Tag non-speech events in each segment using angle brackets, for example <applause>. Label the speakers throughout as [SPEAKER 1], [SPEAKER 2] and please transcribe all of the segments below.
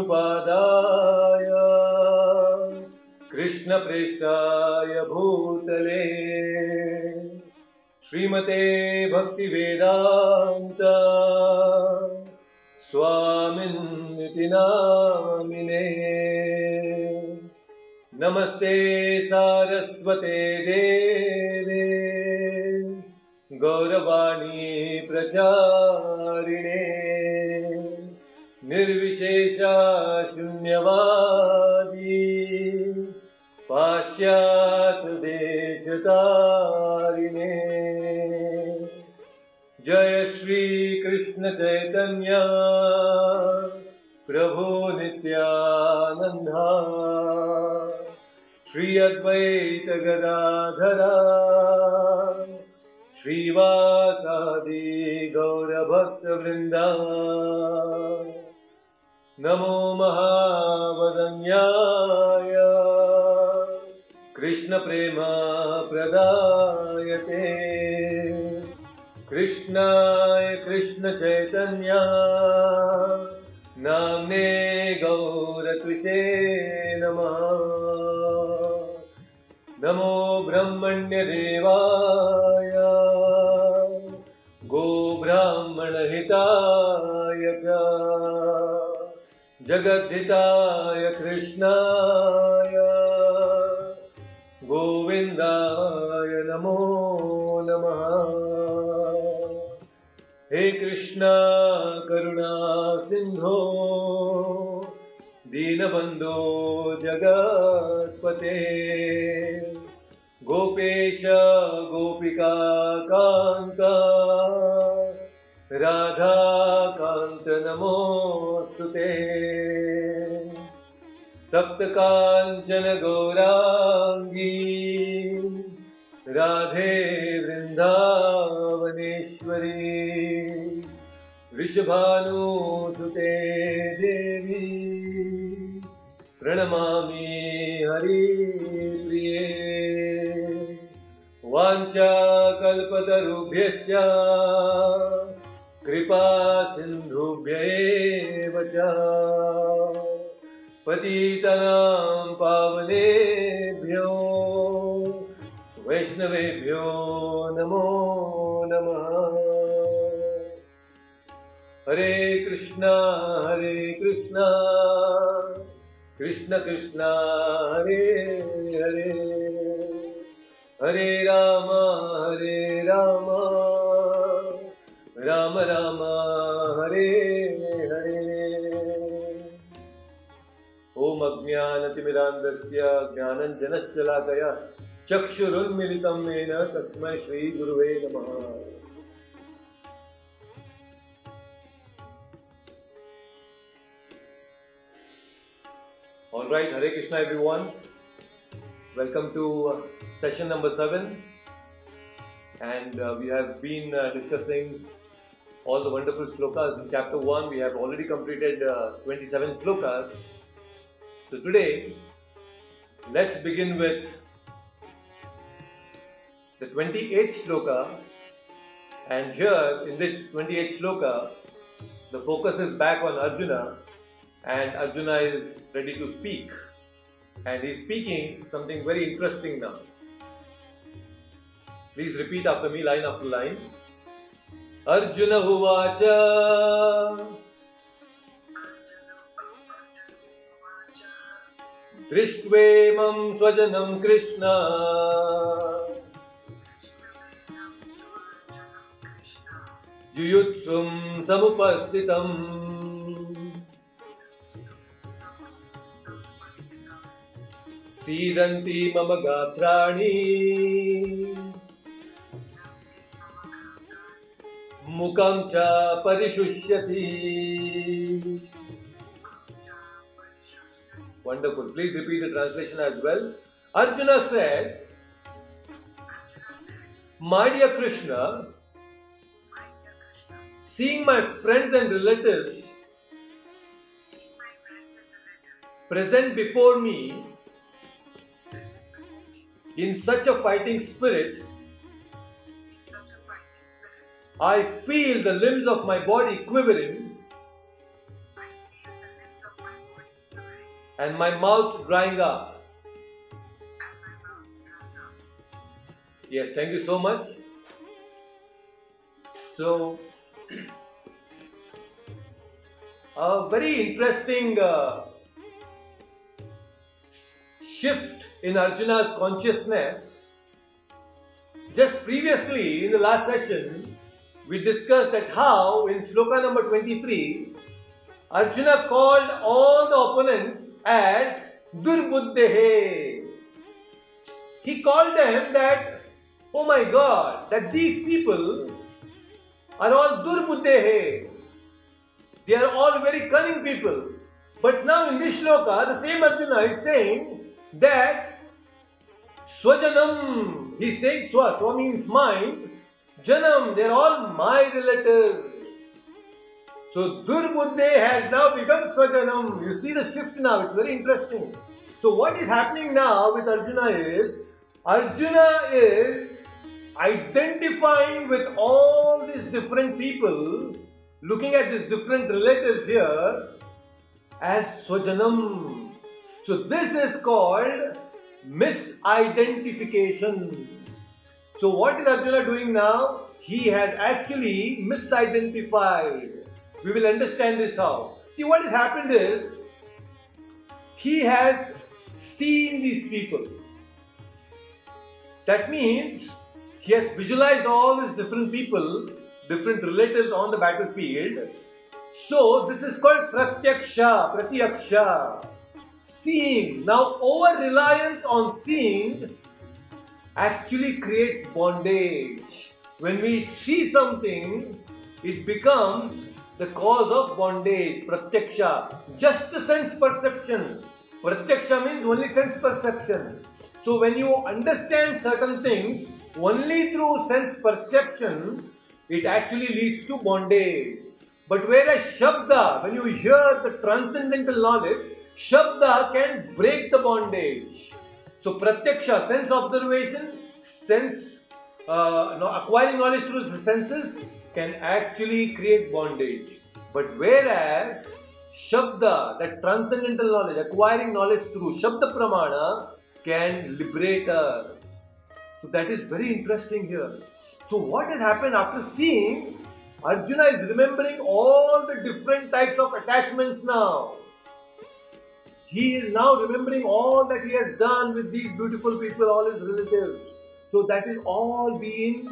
[SPEAKER 1] विष्णुपादाय कृष्णप्रेष्ठाय भूतले। श्रीमते भक्तिवेदान्त। स्वामिन्निति नामिने। नमस्ते सारस्वते देवे। गौरवाणी प्रचारिणे। निर्विशेषा शून्यवादी। पाश्चात् देशतारिणे जय श्री कृष्ण चैतन्य। प्रभु नित्यानन्दा। श्री अद्वैत गदाधरा। श्रीवासादि गौरभक्तवृन्दा। नमो महावदन्याय। कृष्णप्रेम प्रदायते। कृष्णाय कृष्णचैतन्या नाम्ने गौरकृषे नमः। नमो ब्रह्मण्यदेवाय। गोब्राह्मणहिताय च। जगद्धिताय कृष्णाय। गोविन्दाय नमो नमः। हे कृष्ण करुणा सिन्धो दीनबन्धो जगत्पते। गोपेश गोपिका कान्त। राधाकान्त नमोऽस्तु ते सप्तकाञ्चन गौराङ्गी। राधे वृन्दावनेश्वरी। वृषभानुसुते देवी। प्रणमामि हरिप्रिये वाञ्छाकल्पतरुभ्यश्च कृपा सिन्धुभ्य एव च पतितनां पावनेभ्यो वैष्णवेभ्यो नमो नमः। हरे कृष्णा हरे कृष्णा, कृष्ण कृष्ण, हरे हरे। हरे राम हरे राम। राम हरे हरे ॐ अज्ञानतिमिरान्धस्य ज्ञानञ्जनश्चलाकया चक्षुरुन्मिलितं येन तस्मै श्रीगुरुवे नमः All right, Hare Krishna, everyone. Welcome to uh, session number seven. And uh, we have been uh, discussing all the wonderful slokas in chapter one. We have already completed uh, 27 slokas. So today, let's begin with the 28th sloka. And here in this 28th sloka, the focus is back on Arjuna and Arjuna is ready to speak. And he's speaking something very interesting now. Please repeat after me, line after line. Arjuna Huvacha दृष्ट्वेमं स्वजनं कृष्ण। युयुत्सुं समुपस्थितम् सीदन्ति मम गात्राणि। मुखं च परिशुष्यति Wonderful. Please repeat the translation as well. Arjuna said, My dear Krishna, seeing my friends and relatives present before me in such a fighting spirit, I feel the limbs of my body quivering and my mouth drying up. Yes, thank you so much. So, a very interesting uh, shift in Arjuna's consciousness. Just previously, in the last session, we discussed that how in sloka number 23, Arjuna called all the opponents as Durbuddhehe. He called them that, oh my god, that these people are all Durbuddhehe. They are all very cunning people. But now in this shloka, the same Arjuna is saying that Swajanam, he's saying Swa, Swa means mine, Janam, they are all my relatives. So Durbuddhe has now become Swajanam. You see the shift now, it's very interesting. So what is happening now with Arjuna is, Arjuna is identifying with all these different people, looking at these different relatives here as Swajanam. So this is called misidentification. So what is Arjuna doing now? He has actually misidentified. We will understand this how. See what has happened is he has seen these people. That means he has visualized all these different people, different relatives on the battlefield. So this is called pratyaksha, pratyaksha. Seeing. Now over reliance on seeing actually creates bondage. When we see something, it becomes the cause of bondage, pratyaksha. Just the sense perception. Pratyaksha means only sense perception. So when you understand certain things only through sense perception, it actually leads to bondage. But whereas Shabda, when you hear the transcendental knowledge, Shabda can break the bondage. So Pratyaksha, sense observation, sense uh, no, acquiring knowledge through the senses can actually create bondage. But whereas Shabda, that transcendental knowledge, acquiring knowledge through Shabda Pramana can liberate us. So that is very interesting here. So what has happened after seeing Arjuna is remembering all the different types of attachments now. He is now remembering all that he has done with these beautiful people, all his relatives. So that is all being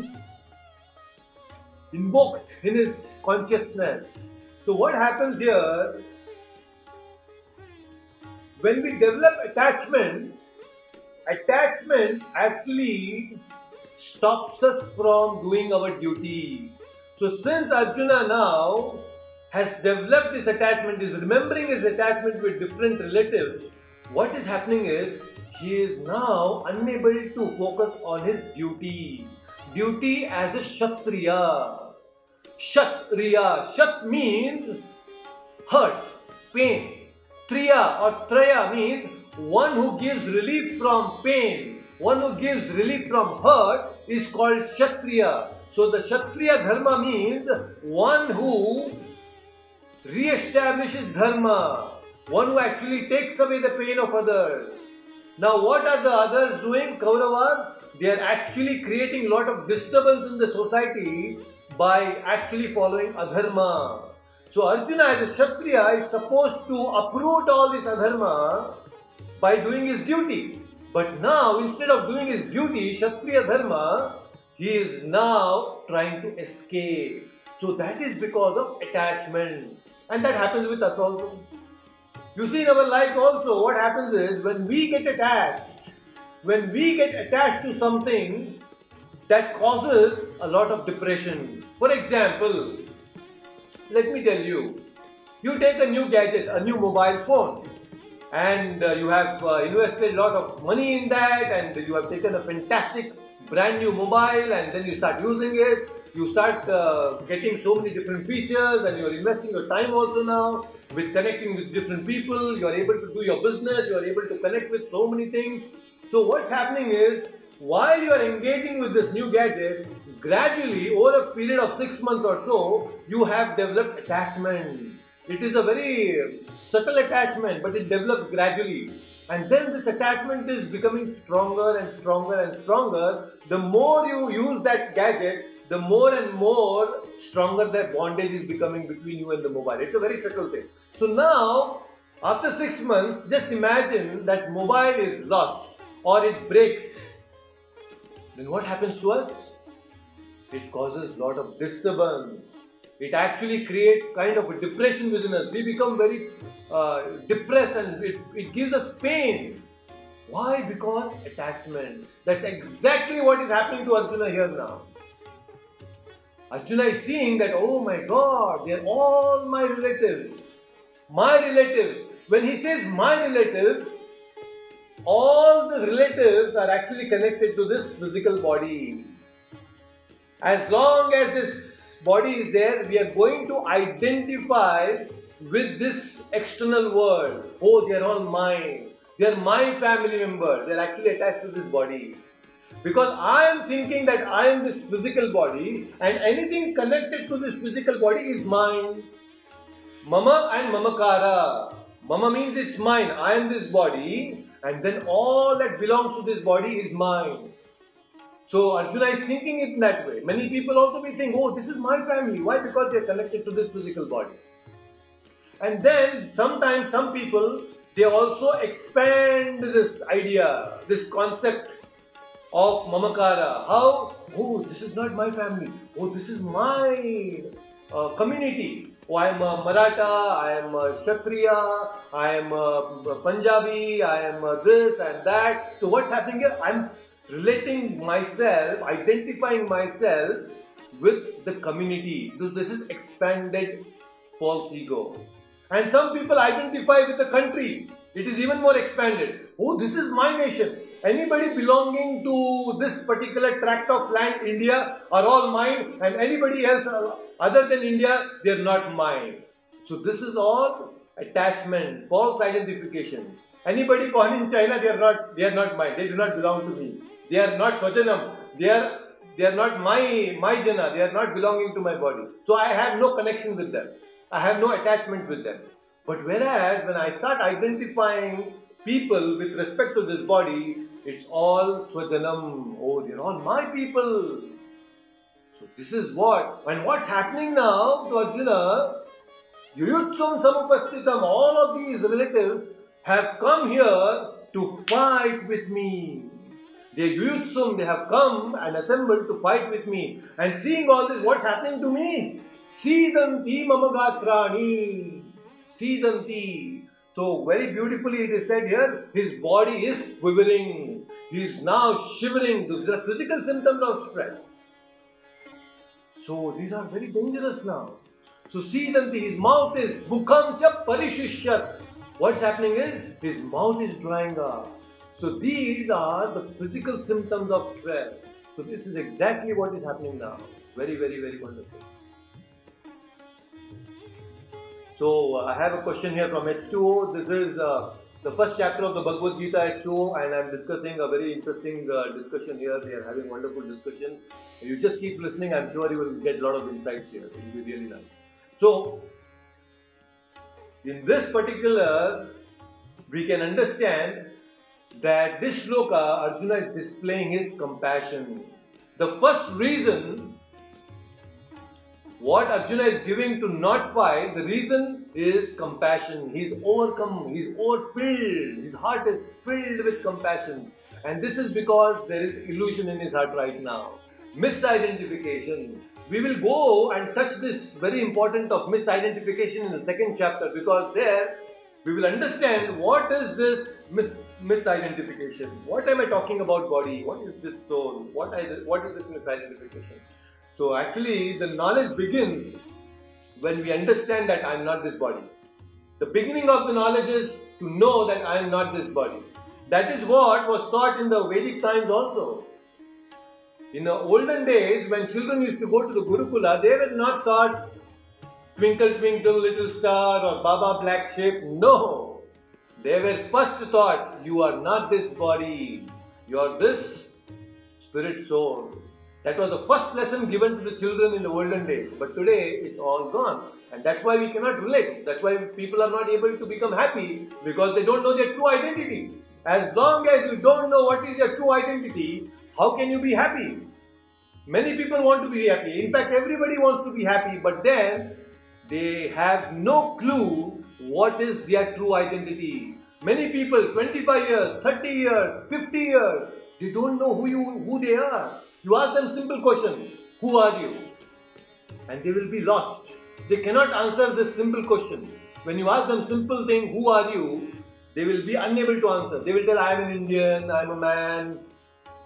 [SPEAKER 1] invoked in his consciousness. So what happens here, when we develop attachment, attachment actually stops us from doing our duty. So since Arjuna now has developed this attachment, is remembering his attachment with different relatives, what is happening is he is now unable to focus on his duty. Duty as a Kshatriya. Kshatriya. Shat means hurt, pain. Triya or Traya means one who gives relief from pain, one who gives relief from hurt is called Kshatriya. So the Kshatriya Dharma means one who re-establishes Dharma, one who actually takes away the pain of others. Now what are the others doing, Kauravas? They are actually creating a lot of disturbance in the society by actually following Adharma. So Arjuna as a Kshatriya is supposed to uproot all this Adharma by doing his duty. But now, instead of doing his duty, Kshatriya Dharma, he is now trying to escape. So that is because of attachment. And that happens with us also. You see in our life also, what happens is when we get attached, when we get attached to something, that causes a lot of depression. For example, let me tell you, you take a new gadget, a new mobile phone and uh, you have uh, invested a lot of money in that and you have taken a fantastic brand new mobile and then you start using it you start uh, getting so many different features and you're investing your time also now with connecting with different people you're able to do your business you're able to connect with so many things so what's happening is while you are engaging with this new gadget gradually over a period of six months or so you have developed attachment it is a very subtle attachment, but it develops gradually. And then this attachment is becoming stronger and stronger and stronger. The more you use that gadget, the more and more stronger that bondage is becoming between you and the mobile. It's a very subtle thing. So now, after six months, just imagine that mobile is lost or it breaks. Then what happens to us? It causes a lot of disturbance. It actually creates kind of a depression within us. We become very uh, depressed and it, it gives us pain. Why? Because attachment. That's exactly what is happening to Arjuna here now. Arjuna is seeing that, oh my god, they are all my relatives. My relatives. When he says my relatives, all the relatives are actually connected to this physical body. As long as this body is there, we are going to identify with this external world. Oh, they are all mine. They are my family members. They are actually attached to this body. Because I am thinking that I am this physical body and anything connected to this physical body is mine. Mama and Mamakara. Mama means it's mine. I am this body and then all that belongs to this body is mine. So Arjuna is thinking it that way. Many people also be think, oh, this is my family. Why? Because they are connected to this physical body. And then sometimes some people they also expand this idea, this concept of Mamakara. How? Oh, this is not my family. Oh, this is my uh, community. Oh, I am a Maratha, I am a Kshatriya, I am a Punjabi, I am a this and that. So what's happening here? I'm relating myself, identifying myself with the community. This, this is expanded false ego. And some people identify with the country. It is even more expanded. Oh, this is my nation. Anybody belonging to this particular tract of land, India, are all mine, and anybody else uh, other than India, they are not mine. So this is all attachment, false identification. Anybody born in China, they are not, they are not mine. They do not belong to me. They are not Swajanam. They are, they are not my, my jana. They are not belonging to my body. So I have no connection with them. I have no attachment with them. But whereas when I start identifying people with respect to this body, it's all Swajanam. Oh, they're all my people. So this is what, and what's happening now to Arjuna, Yuyutsum Samupastitam, all of these relatives have come here to fight with me. They Yuyutsum, they have come and assembled to fight with me. And seeing all this, what's happening to me? See them, Sidanti mamagatrani. Sidanti. So very beautifully it is said here, his body is quivering. He is now shivering. These are physical symptoms of stress. So these are very dangerous now. So Sidanti, his mouth is Mukham cha parishishyat. What's happening is his mouth is drying up. So these are the physical symptoms of stress. So this is exactly what is happening now. Very, very, very wonderful. So uh, I have a question here from H2O. This is uh, the first chapter of the Bhagavad Gita H2O and I'm discussing a very interesting uh, discussion here. We are having wonderful discussion. You just keep listening. I'm sure you will get a lot of insights here. It will be really nice. So in this particular, we can understand that this shloka, Arjuna is displaying his compassion. The first reason what Arjuna is giving to not fight, the reason is compassion. He's overcome, he's overfilled, his heart is filled with compassion. And this is because there is illusion in his heart right now. Misidentification. We will go and touch this very important of misidentification in the second chapter because there we will understand what is this mis- misidentification. What am I talking about body? What is this soul? What is, what is this misidentification? So actually the knowledge begins when we understand that I am not this body. The beginning of the knowledge is to know that I am not this body. That is what was taught in the Vedic times also. In the olden days, when children used to go to the Gurukula, they were not taught twinkle twinkle little star or Baba black sheep. No. They were first taught, you are not this body. You are this spirit soul. That was the first lesson given to the children in the olden days. But today it's all gone. And that's why we cannot relate. That's why people are not able to become happy because they don't know their true identity. As long as you don't know what is your true identity, how can you be happy? Many people want to be happy. In fact, everybody wants to be happy, but then they have no clue what is their true identity. Many people, 25 years, 30 years, 50 years, they don't know who you who they are. You ask them simple questions. Who are you? And they will be lost. They cannot answer this simple question. When you ask them simple thing, who are you? They will be unable to answer. They will tell, I am an Indian, I am a man,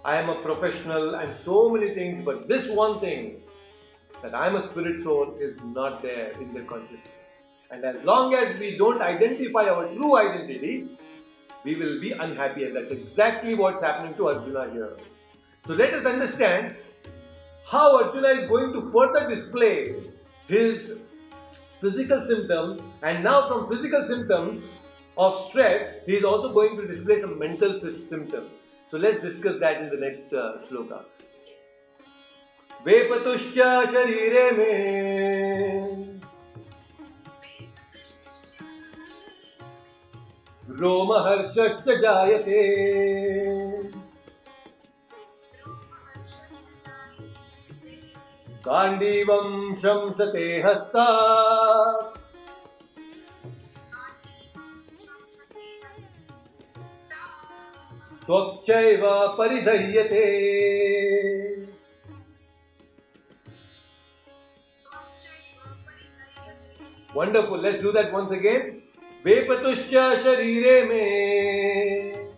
[SPEAKER 1] I am a professional, and so many things. But this one thing, that I am a spirit soul, is not there in their consciousness. And as long as we don't identify our true identity, we will be unhappy. And that's exactly what's happening to Arjuna here. So let us understand how Arjuna is going to further display his physical symptoms, and now from physical symptoms of stress, he is also going to display some mental symptoms. So let's discuss that in the next uh, sloka. वेपतुश्च शरीरे मे रोमहर्षश्च जायते गांडीवं शंसते हस्ता। त्वक्षैव परिधह्यते Wonderful. Let's do that once वेपतुश्च शरीरे में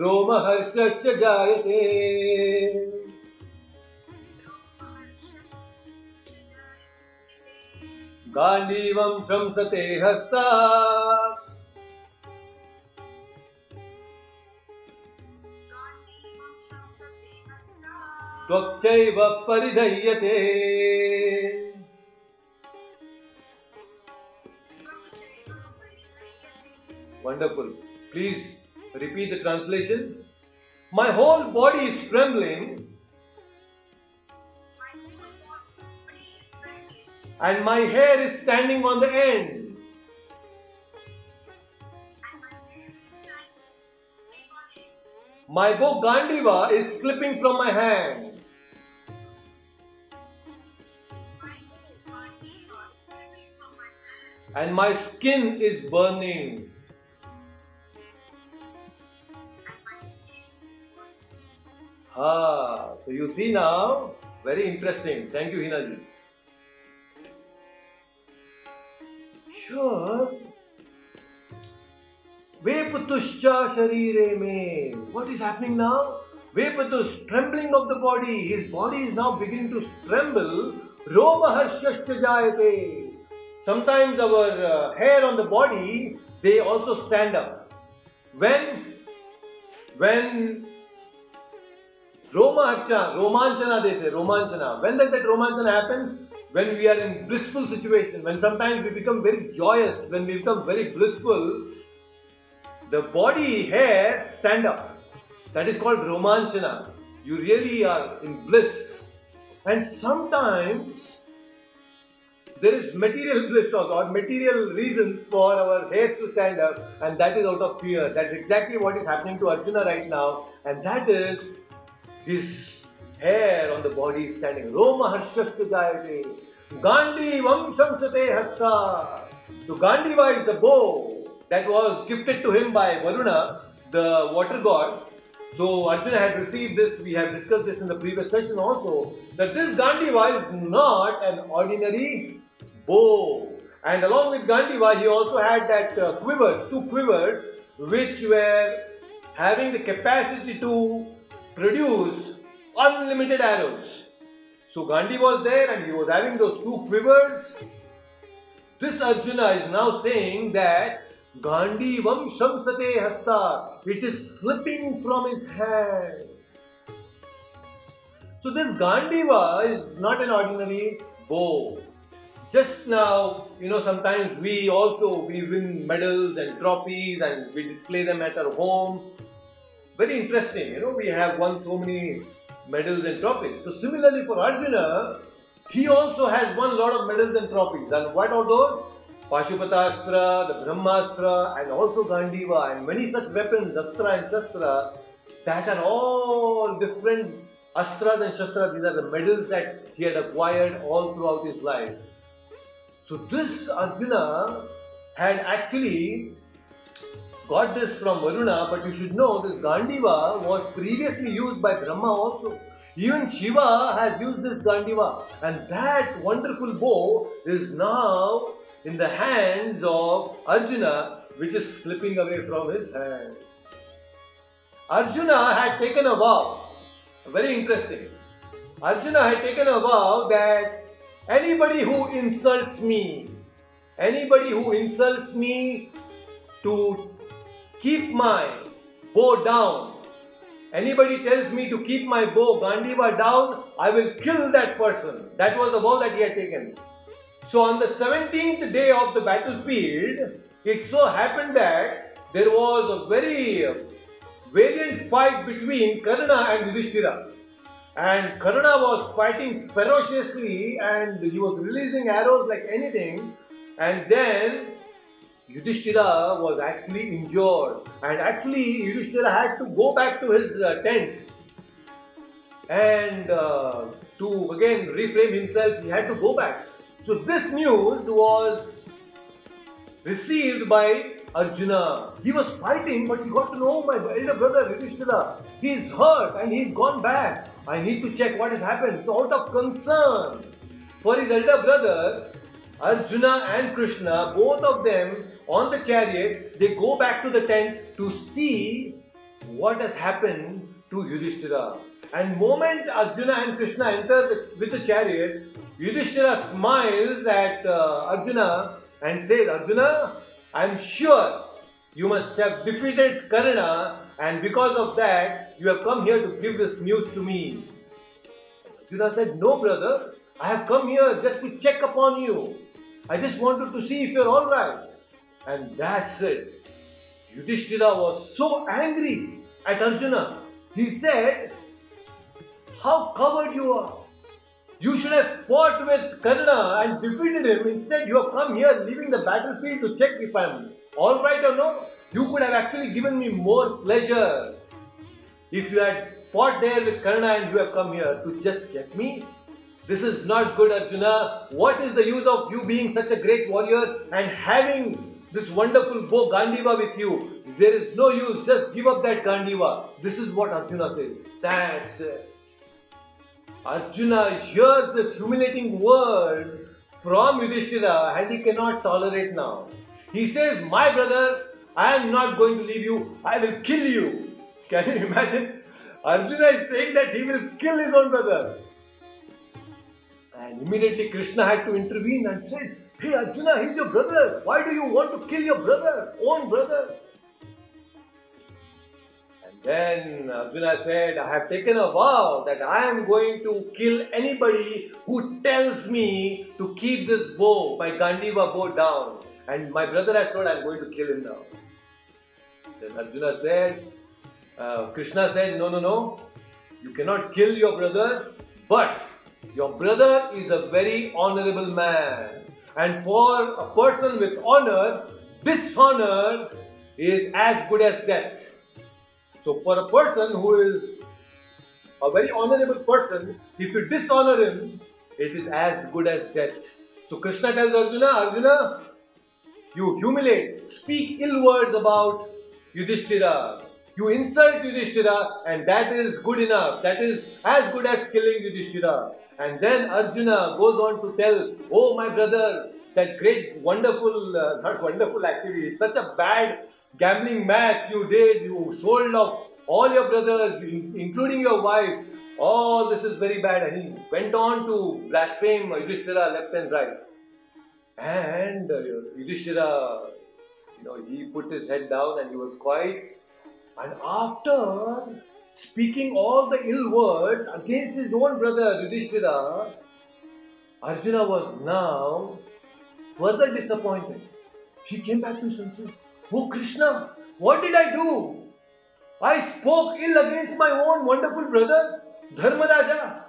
[SPEAKER 1] रोमहर्षश्च जायते। गाण्डीवं शंसते हस्ता। त्वक्चैव परिधय्यते। Wonderful. Please repeat the translation. My whole body is trembling and my hair is standing on the end. My bow Gandiva is slipping from my hand. And my skin is burning. Ah, so you see now, very interesting. Thank you, Hinaji. Sure. Vepatuscha sharire me. What is happening now? Vepatus, trembling of the body. His body is now beginning to tremble. Roma jayate. Sometimes our uh, hair on the body, they also stand up. When, when Roma Harsha, Romanchana they say, Romanchana. When does that Romanchana happen? When we are in blissful situation, when sometimes we become very joyous, when we become very blissful, the body hair stand up. That is called Romanchana. You really are in bliss. And sometimes there is material bliss also, or material reasons for our hair to stand up, and that is out of fear. That's exactly what is happening to Arjuna right now, and that is his hair on the body is standing. Roma harshasya jayate. Gandhi vamshamsate hassa. So Gandiva is the bow that was gifted to him by Varuna, the water god. So Arjuna had received this, we have discussed this in the previous session also, that this Gandiva is not an ordinary bow. And along with Gandiva, he also had that uh, quiver, two quivers, which were having the capacity to produce unlimited arrows. So Gandhi was there and he was having those two quivers. This Arjuna is now saying that Gandivam shamsate hasta. It is slipping from his hand. So this Gandiva is not an ordinary bow. Just now, you know, sometimes we also we win medals and trophies and we display them at our home. Very interesting, you know, we have won so many medals and trophies. So similarly for Arjuna, he also has won a lot of medals and trophies. And what are those? Pashupatastra, the Brahmastra, and also Gandiva, and many such weapons, Astra and Shastra, that are all different Astras and Shastras. These are the medals that he had acquired all throughout his life. So this Arjuna had actually got this from Varuna, but you should know this Gandiva was previously used by Brahma also. Even Shiva has used this Gandiva, and that wonderful bow is now in the hands of Arjuna, which is slipping away from his hands. Arjuna had taken a vow, very interesting. Arjuna had taken a vow that anybody who insults me, anybody who insults me to keep my bow down, anybody tells me to keep my bow Gandiva down, I will kill that person. That was the vow that he had taken. So on the 17th day of the battlefield, it so happened that there was a very valiant fight between Karna and Yudhishthira. And Karna was fighting ferociously and he was releasing arrows like anything. And then Yudhishthira was actually injured. And actually, Yudhishthira had to go back to his uh, tent. And uh, to again reframe himself, he had to go back. So this news was received by Arjuna. He was fighting, but he got to know my elder brother Yudhishthira. He is hurt and he's gone back. I need to check what has happened. So out of concern for his elder brother, Arjuna and Krishna, both of them on the chariot, they go back to the tent to see what has happened to Yudhishthira. And moment Arjuna and Krishna enter with the chariot, Yudhishthira smiles at uh, Arjuna and says, Arjuna, I am sure you must have defeated Karna and because of that, you have come here to give this news to me. Arjuna said, No, brother, I have come here just to check upon you. I just wanted to see if you're alright. And that's it. Yudhishthira was so angry at Arjuna. He said, How coward you are! You should have fought with Karna and defeated him. Instead, you have come here leaving the battlefield to check if I'm alright or no. You could have actually given me more pleasure if you had fought there with Karna and you have come here to just check me. This is not good, Arjuna. What is the use of you being such a great warrior and having this wonderful bow Gandiva with you? There is no use. Just give up that Gandiva. This is what Arjuna says. That's it. Arjuna hears this humiliating word from Yudhishthira and he cannot tolerate now. He says, My brother, I am not going to leave you, I will kill you. Can you imagine? Arjuna is saying that he will kill his own brother. And immediately Krishna had to intervene and said, Hey Arjuna, he's your brother. Why do you want to kill your brother, own brother? And then Arjuna said, I have taken a vow that I am going to kill anybody who tells me to keep this bow, my Gandiva bow down. And my brother has told I am going to kill him now. Then Arjuna said, uh, Krishna said, No, no, no, you cannot kill your brother, but your brother is a very honorable man. And for a person with honor, dishonor is as good as death. So for a person who is a very honorable person, if you dishonor him, it is as good as death. So Krishna tells Arjuna, Arjuna, you humiliate, speak ill words about Yudhishthira. You insult Yudhishthira and that is good enough. That is as good as killing Yudhishthira. And then Arjuna goes on to tell, Oh my brother, that great, wonderful, uh, not wonderful actually, such a bad gambling match you did, you sold off all your brothers, including your wife. All oh, this is very bad. And he went on to blaspheme Yudhishthira left and right. And uh, Yudhishthira, you know, he put his head down and he was quiet. And after speaking all the ill words against his own brother Yudhishthira, Arjuna was now further disappointed. He came back to senses. Oh Krishna, what did I do? I spoke ill against my own wonderful brother. Dharmaraja,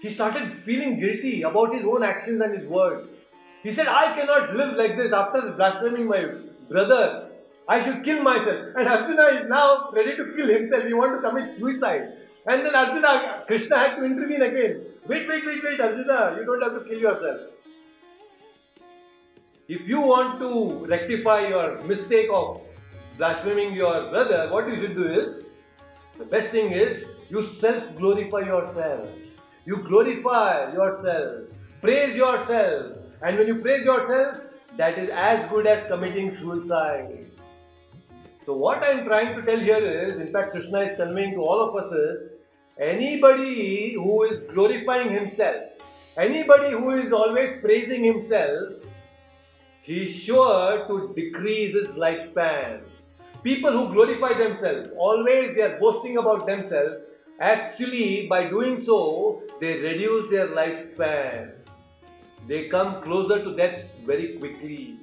[SPEAKER 1] he started feeling guilty about his own actions and his words. He said, I cannot live like this after blaspheming my brother. I should kill myself. And Arjuna is now ready to kill himself. He wants to commit suicide. And then Arjuna, Krishna had to intervene again. Wait, wait, wait, wait, Arjuna, you don't have to kill yourself. If you want to rectify your mistake of blaspheming your brother, what you should do is, the best thing is, you self glorify yourself. You glorify yourself. Praise yourself. And when you praise yourself, that is as good as committing suicide. So what I am trying to tell here is, in fact, Krishna is conveying to all of us is, anybody who is glorifying himself, anybody who is always praising himself, he is sure to decrease his lifespan. People who glorify themselves, always they are boasting about themselves, actually by doing so, they reduce their lifespan. They come closer to death very quickly.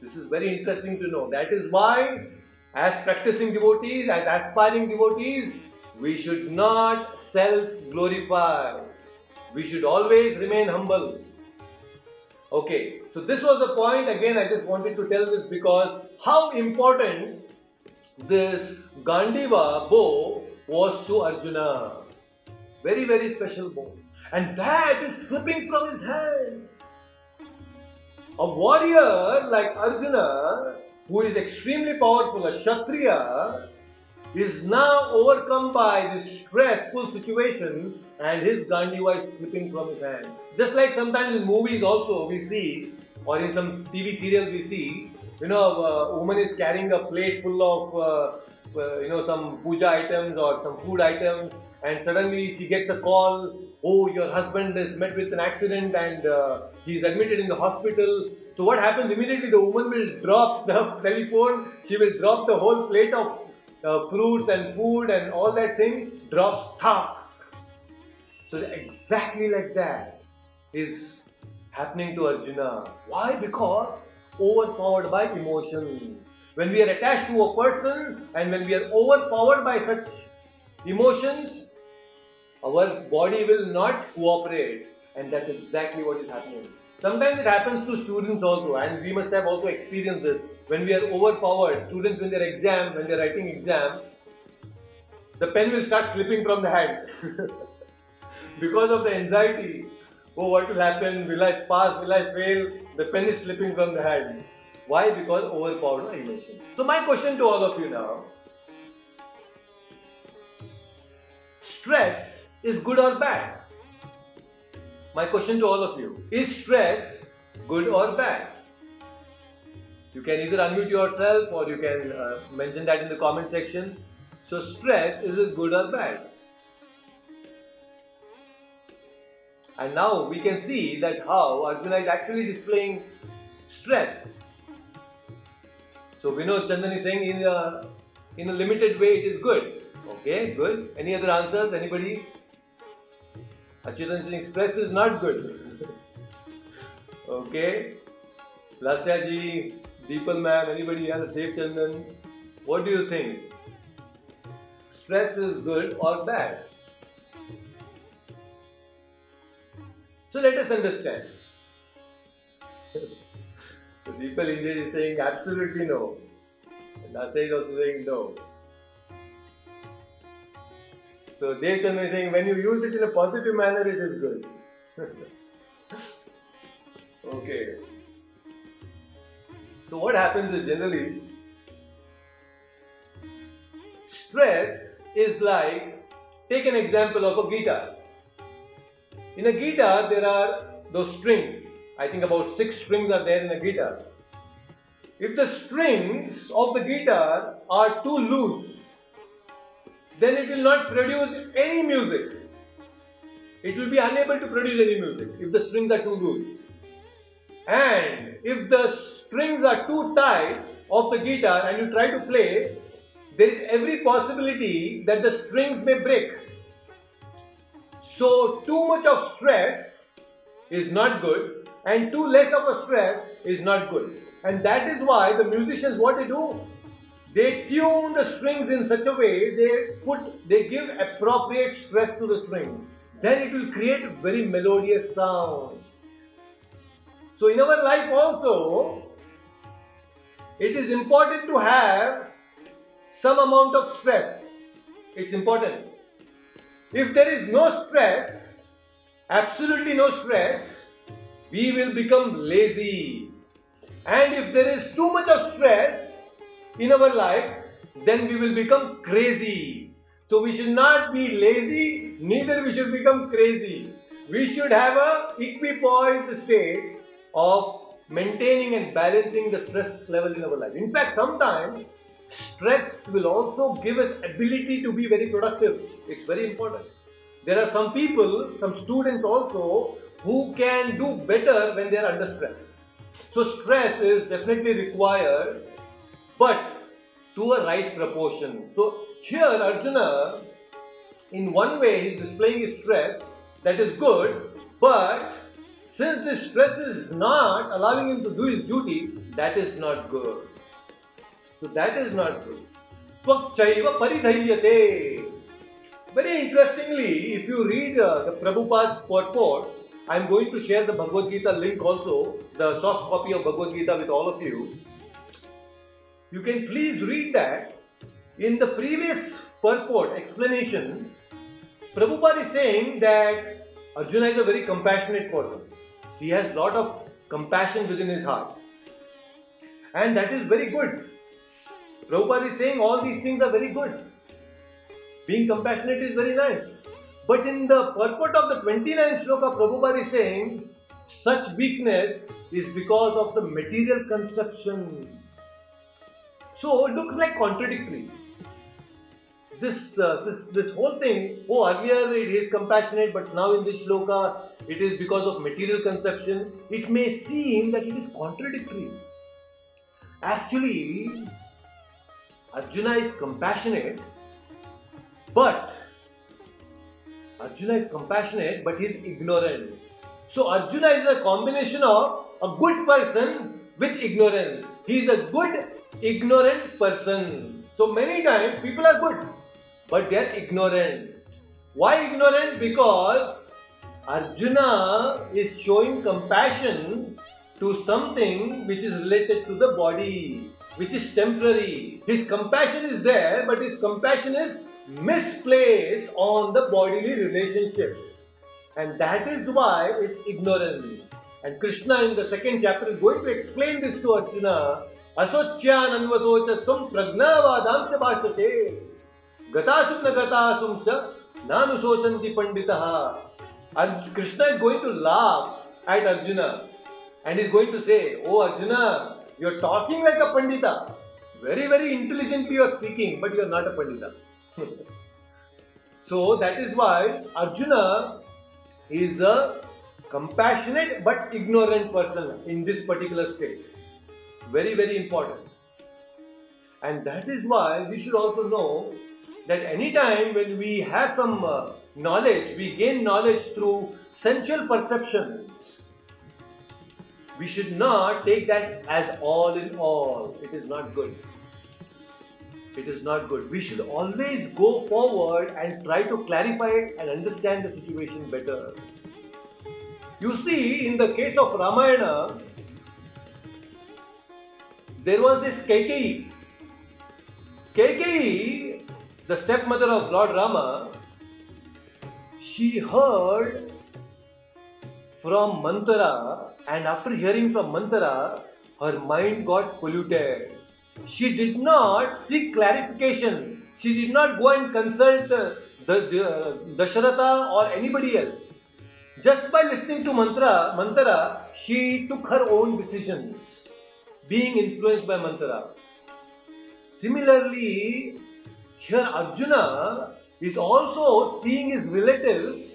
[SPEAKER 1] This is very interesting to know. That is why, as practicing devotees, as aspiring devotees, we should not self glorify. We should always remain humble. Okay, so this was the point. Again, I just wanted to tell this because how important this Gandiva bow was to Arjuna. Very, very special bow. And that is slipping from his hand. A warrior like Arjuna, who is extremely powerful, a Kshatriya, is now overcome by this stressful situation and his Gandiva is slipping from his hand. Just like sometimes in movies also we see, or in some TV serials we see, you know, a woman is carrying a plate full of, uh, uh, you know, some puja items or some food items, and suddenly she gets a call, oh, your husband is met with an accident and uh, he's admitted in the hospital. So what happens immediately? The woman will drop the telephone, she will drop the whole plate of uh, fruits and food and all that thing, drops, talk. So exactly like that is happening to Arjuna. Why? Because overpowered by emotion. When we are attached to a person and when we are overpowered by such emotions, our body will not cooperate. And that's exactly what is happening. Sometimes it happens to students also, and we must have also experienced this. When we are overpowered, students when they're exam, when they're writing exam, the pen will start slipping from the hand. <laughs> because of the anxiety, oh, what will happen? Will I pass? Will I fail? The pen is slipping from the hand. Why? Because overpowered emotion. So, my question to all of you now stress is good or bad? My question to all of you is stress good or bad? You can either unmute yourself or you can uh, mention that in the comment section. So, stress is it good or bad? And now we can see that how Arjuna is actually displaying stress. So Vinod Chandan is saying in a, in a limited way it is good. Okay, good. Any other answers? Anybody? Achyutan saying stress is not good. okay. Lasya ji, Deepal ma'am, anybody else? Dev Chandan. What do you think? Stress is good or bad? So let us understand. so people India is saying absolutely no. And Nasa is also saying no. So they can be saying when you use it in a positive manner, it is good. <laughs> okay. So what happens is generally stress is like take an example of a guitar. In a guitar, there are those strings. I think about six strings are there in a guitar. If the strings of the guitar are too loose, then it will not produce any music. It will be unable to produce any music if the strings are too loose. And if the strings are too tight of the guitar and you try to play, there is every possibility that the strings may break. So, too much of stress is not good, and too less of a stress is not good. And that is why the musicians, what they do? They tune the strings in such a way they put they give appropriate stress to the string. Then it will create a very melodious sound. So in our life also, it is important to have some amount of stress. It's important. If there is no stress, absolutely no stress, we will become lazy. And if there is too much of stress in our life, then we will become crazy. So we should not be lazy, neither we should become crazy. We should have a equipoised state of maintaining and balancing the stress level in our life. In fact, sometimes stress will also give us ability to be very productive. It's very important. There are some people, some students also, who can do better when they are under stress. So stress is definitely required, but to a right proportion. So here Arjuna, in one way, he is displaying his stress. That is good, but since this stress is not allowing him to do his duty, that is not good. So that is not good. Paridharyate. Very interestingly, if you read uh, the Prabhupada's purport, I am going to share the Bhagavad Gita link also, the soft copy of Bhagavad Gita with all of you. You can please read that. In the previous purport explanation, Prabhupada is saying that Arjuna is a very compassionate person. He has lot of compassion within his heart. And that is very good. Prabhupada is saying all these things are very good. Being compassionate is very nice. But in the purport of the 29th sloka, Prabhupada is saying such weakness is because of the material conception. So it looks like contradictory. This, uh, this, this whole thing, oh, earlier it is compassionate, but now in this shloka it is because of material conception. It may seem that it is contradictory. Actually, Arjuna is compassionate, but Arjuna is compassionate, but he is ignorant. So Arjuna is a combination of a good person with ignorance. He is a good ignorant person. So many times people are good, but they are ignorant. Why ignorant? Because Arjuna is showing compassion to something which is related to the body, which is temporary. His compassion is there, but his compassion is misplaced on the bodily relationships. And that is why it's ignorance. And Krishna in the second chapter is going to explain this to Arjuna. Asocyananvadocha sum pragnavadam se bhashate. Gatasum na gatasum cha panditaha. And Krishna is going to laugh at Arjuna. And he's going to say, Oh Arjuna, you're talking like a pandita. Very, very intelligently you're speaking, but you're not a pandita. <laughs> so that is why Arjuna is a compassionate but ignorant person in this particular state. Very, very important. And that is why we should also know that anytime when we have some uh, knowledge, we gain knowledge through sensual perceptions. We should not take that as all in all. It is not good. It is not good. We should always go forward and try to clarify and understand the situation better. You see, in the case of Ramayana, there was this Kaikeyi. Kaikeyi, the stepmother of Lord Rama, she heard from Manthara, and after hearing from Manthara, her mind got polluted. She did not seek clarification. She did not go and consult uh, the, the uh, Dasharatha or anybody else. Just by listening to mantra, Manthara, she took her own decisions, being influenced by Manthara. Similarly, here Arjuna is also seeing his relatives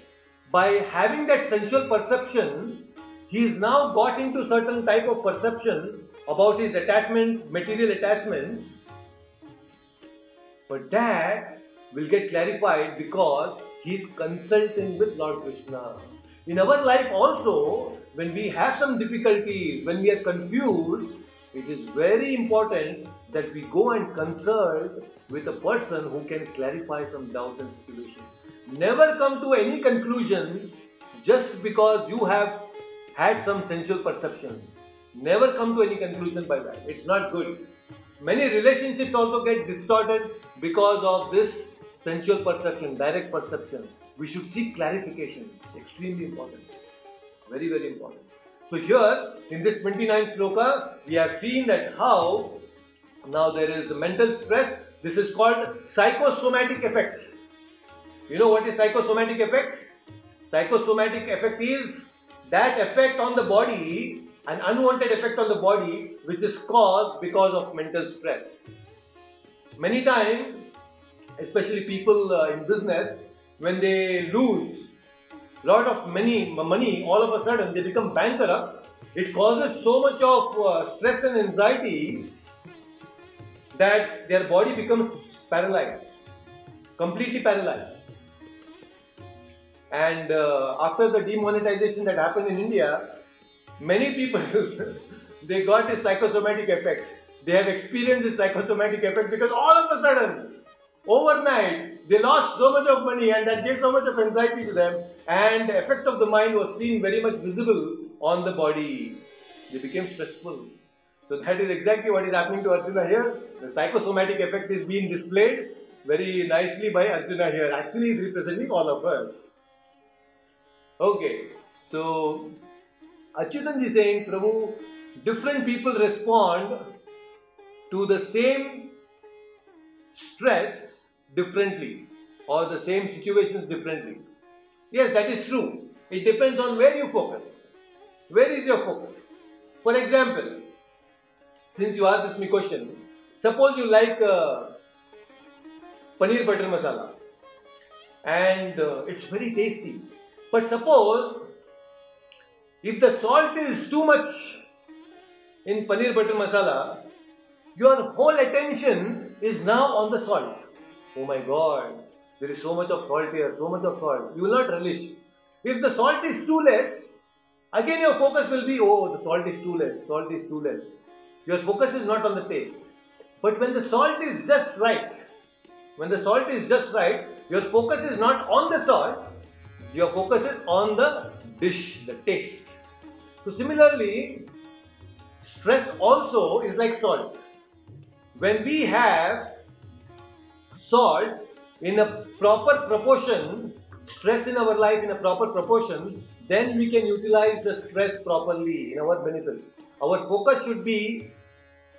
[SPEAKER 1] by having that sensual perception. He is now got into certain type of perception about his attachments, material attachments. But that will get clarified because he is consulting with Lord Krishna. In our life also, when we have some difficulties, when we are confused, it is very important that we go and consult with a person who can clarify some doubts and situations. Never come to any conclusions just because you have had some sensual perceptions. Never come to any conclusion by that. It's not good. Many relationships also get distorted because of this sensual perception, direct perception. We should seek clarification. Extremely important. Very, very important. So here, in this 29th sloka, we have seen that how now there is the mental stress. This is called psychosomatic effect. You know what is psychosomatic effect? Psychosomatic effect is that effect on the body, an unwanted effect on the body, which is caused because of mental stress. Many times, especially people uh, in business, when they lose lot of money, money, all of a sudden they become bankrupt. It causes so much of uh, stress and anxiety that their body becomes paralyzed, completely paralyzed. And uh, after the demonetization that happened in India, many people <laughs> they got this psychosomatic effect. They have experienced this psychosomatic effect because all of a sudden, overnight, they lost so much of money and that gave so much of anxiety to them, and the effect of the mind was seen very much visible on the body. They became stressful. So that is exactly what is happening to Arjuna here. The psychosomatic effect is being displayed very nicely by Arjuna here. Actually, is representing all of us. Okay, so Achyutan is saying, Prabhu, different people respond to the same stress differently or the same situations differently. Yes, that is true. It depends on where you focus. Where is your focus? For example, since you asked me question, suppose you like uh, paneer butter masala and uh, it's very tasty. But suppose if the salt is too much in paneer butter masala, your whole attention is now on the salt. Oh my god, there is so much of salt here, so much of salt. You will not relish. If the salt is too less, again your focus will be, oh, the salt is too less, salt is too less. Your focus is not on the taste. But when the salt is just right, when the salt is just right, your focus is not on the salt, your focus is on the dish, the taste. So similarly, stress also is like salt. When we have salt in a proper proportion, stress in our life in a proper proportion, then we can utilize the stress properly in our benefit. Our focus should be,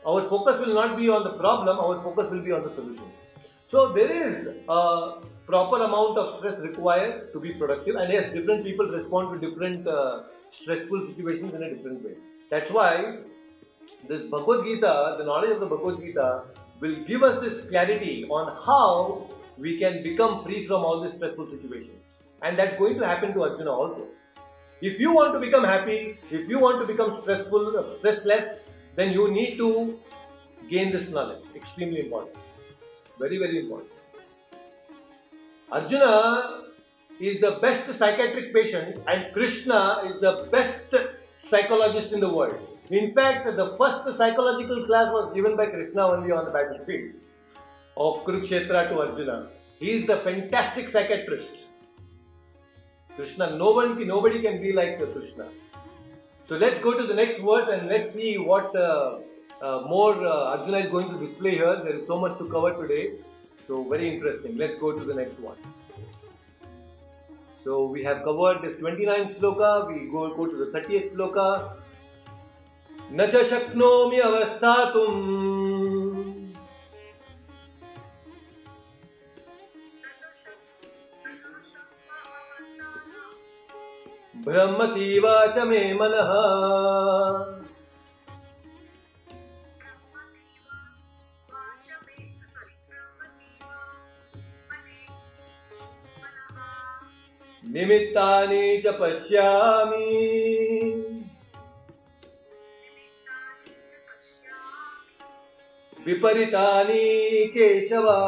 [SPEAKER 1] our focus will not be on the problem, our focus will be on the solution. So there is a proper amount of stress required to be productive, and yes, different people respond to different uh, stressful situations in a different way. That's why this Bhagavad Gita, the knowledge of the Bhagavad Gita, will give us this clarity on how we can become free from all these stressful situations. And that's going to happen to Arjuna also. If you want to become happy, if you want to become stressful, uh, stressless, then you need to gain this knowledge. Extremely important. Very, very important. Arjuna is the best psychiatric patient and Krishna is the best psychologist in the world. In fact, the first psychological class was given by Krishna only on the battlefield of Kurukshetra to Arjuna. He is the fantastic psychiatrist. Krishna, nobody can be like Krishna. So let's go to the next verse and let's see what uh, uh, more uh, Arjuna is going to display here. There is so much to cover today. So very interesting. Let's go to the next one. So we have covered this 29th sloka. We go, go to the 30th sloka. न च शक्नोमि अवस्थातुम्। भ्रमतीव च मे मनः। निमित्तानि च पश्यामि। विपरीतानि केशवा।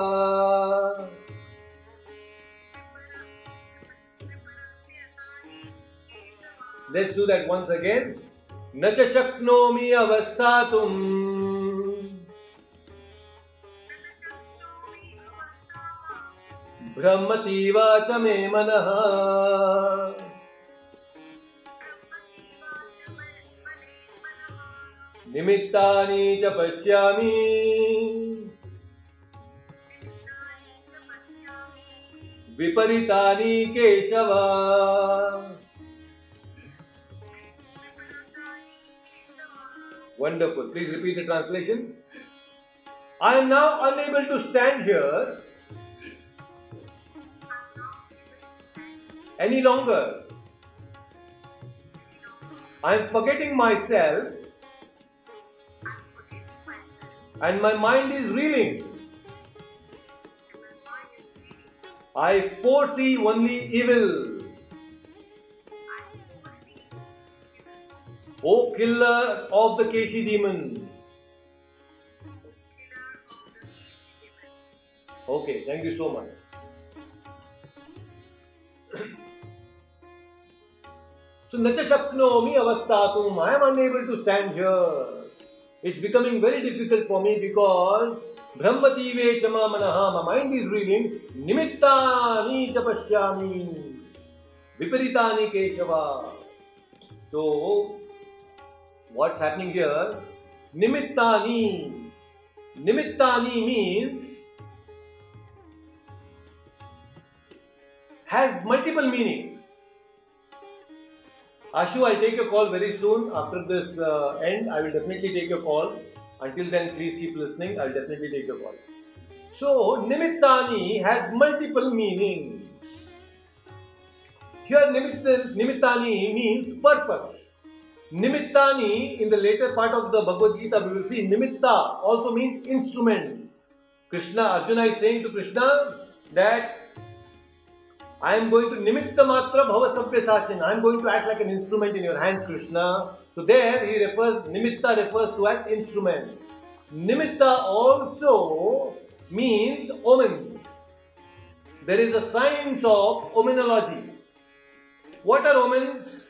[SPEAKER 1] Let's do that once again. न च शक्नोमि अवस्थातुम्। भ्रमती वाच मे मनः। निमित्तानि च पश्यामि विपरीतानि Keshav Wonderful. Please repeat the translation. I am now unable to stand here any longer. I am forgetting myself and my mind is reeling. I foresee only evil. O killer of the Keshi demon. Okay, thank you so much. so Nacha Shaknomi Avastatum, I am unable to stand here. It's becoming very difficult for me because Brahmative Chama Manaha, my mind is reading Nimittani Tapashyami Viparitani Keshava. So what's happening here? Nimittani. Nimittani means has multiple meanings. Ashu, I'll take your call very soon. After this uh, end, I will definitely take your call. Until then, please keep listening. I'll definitely take your call. So, Nimittani has multiple meanings. Here, Nimittani means purpose. Nimittani, in the later part of the Bhagavad Gita, we will see Nimitta also means instrument. Krishna, Arjuna is saying to Krishna that I am going to Nimitta Matra Bhava Savyasachin. I am going to act like an instrument in your hands, Krishna. So there he refers, Nimitta refers to an instrument. Nimitta also means omens. There is a science of omenology. What are omens?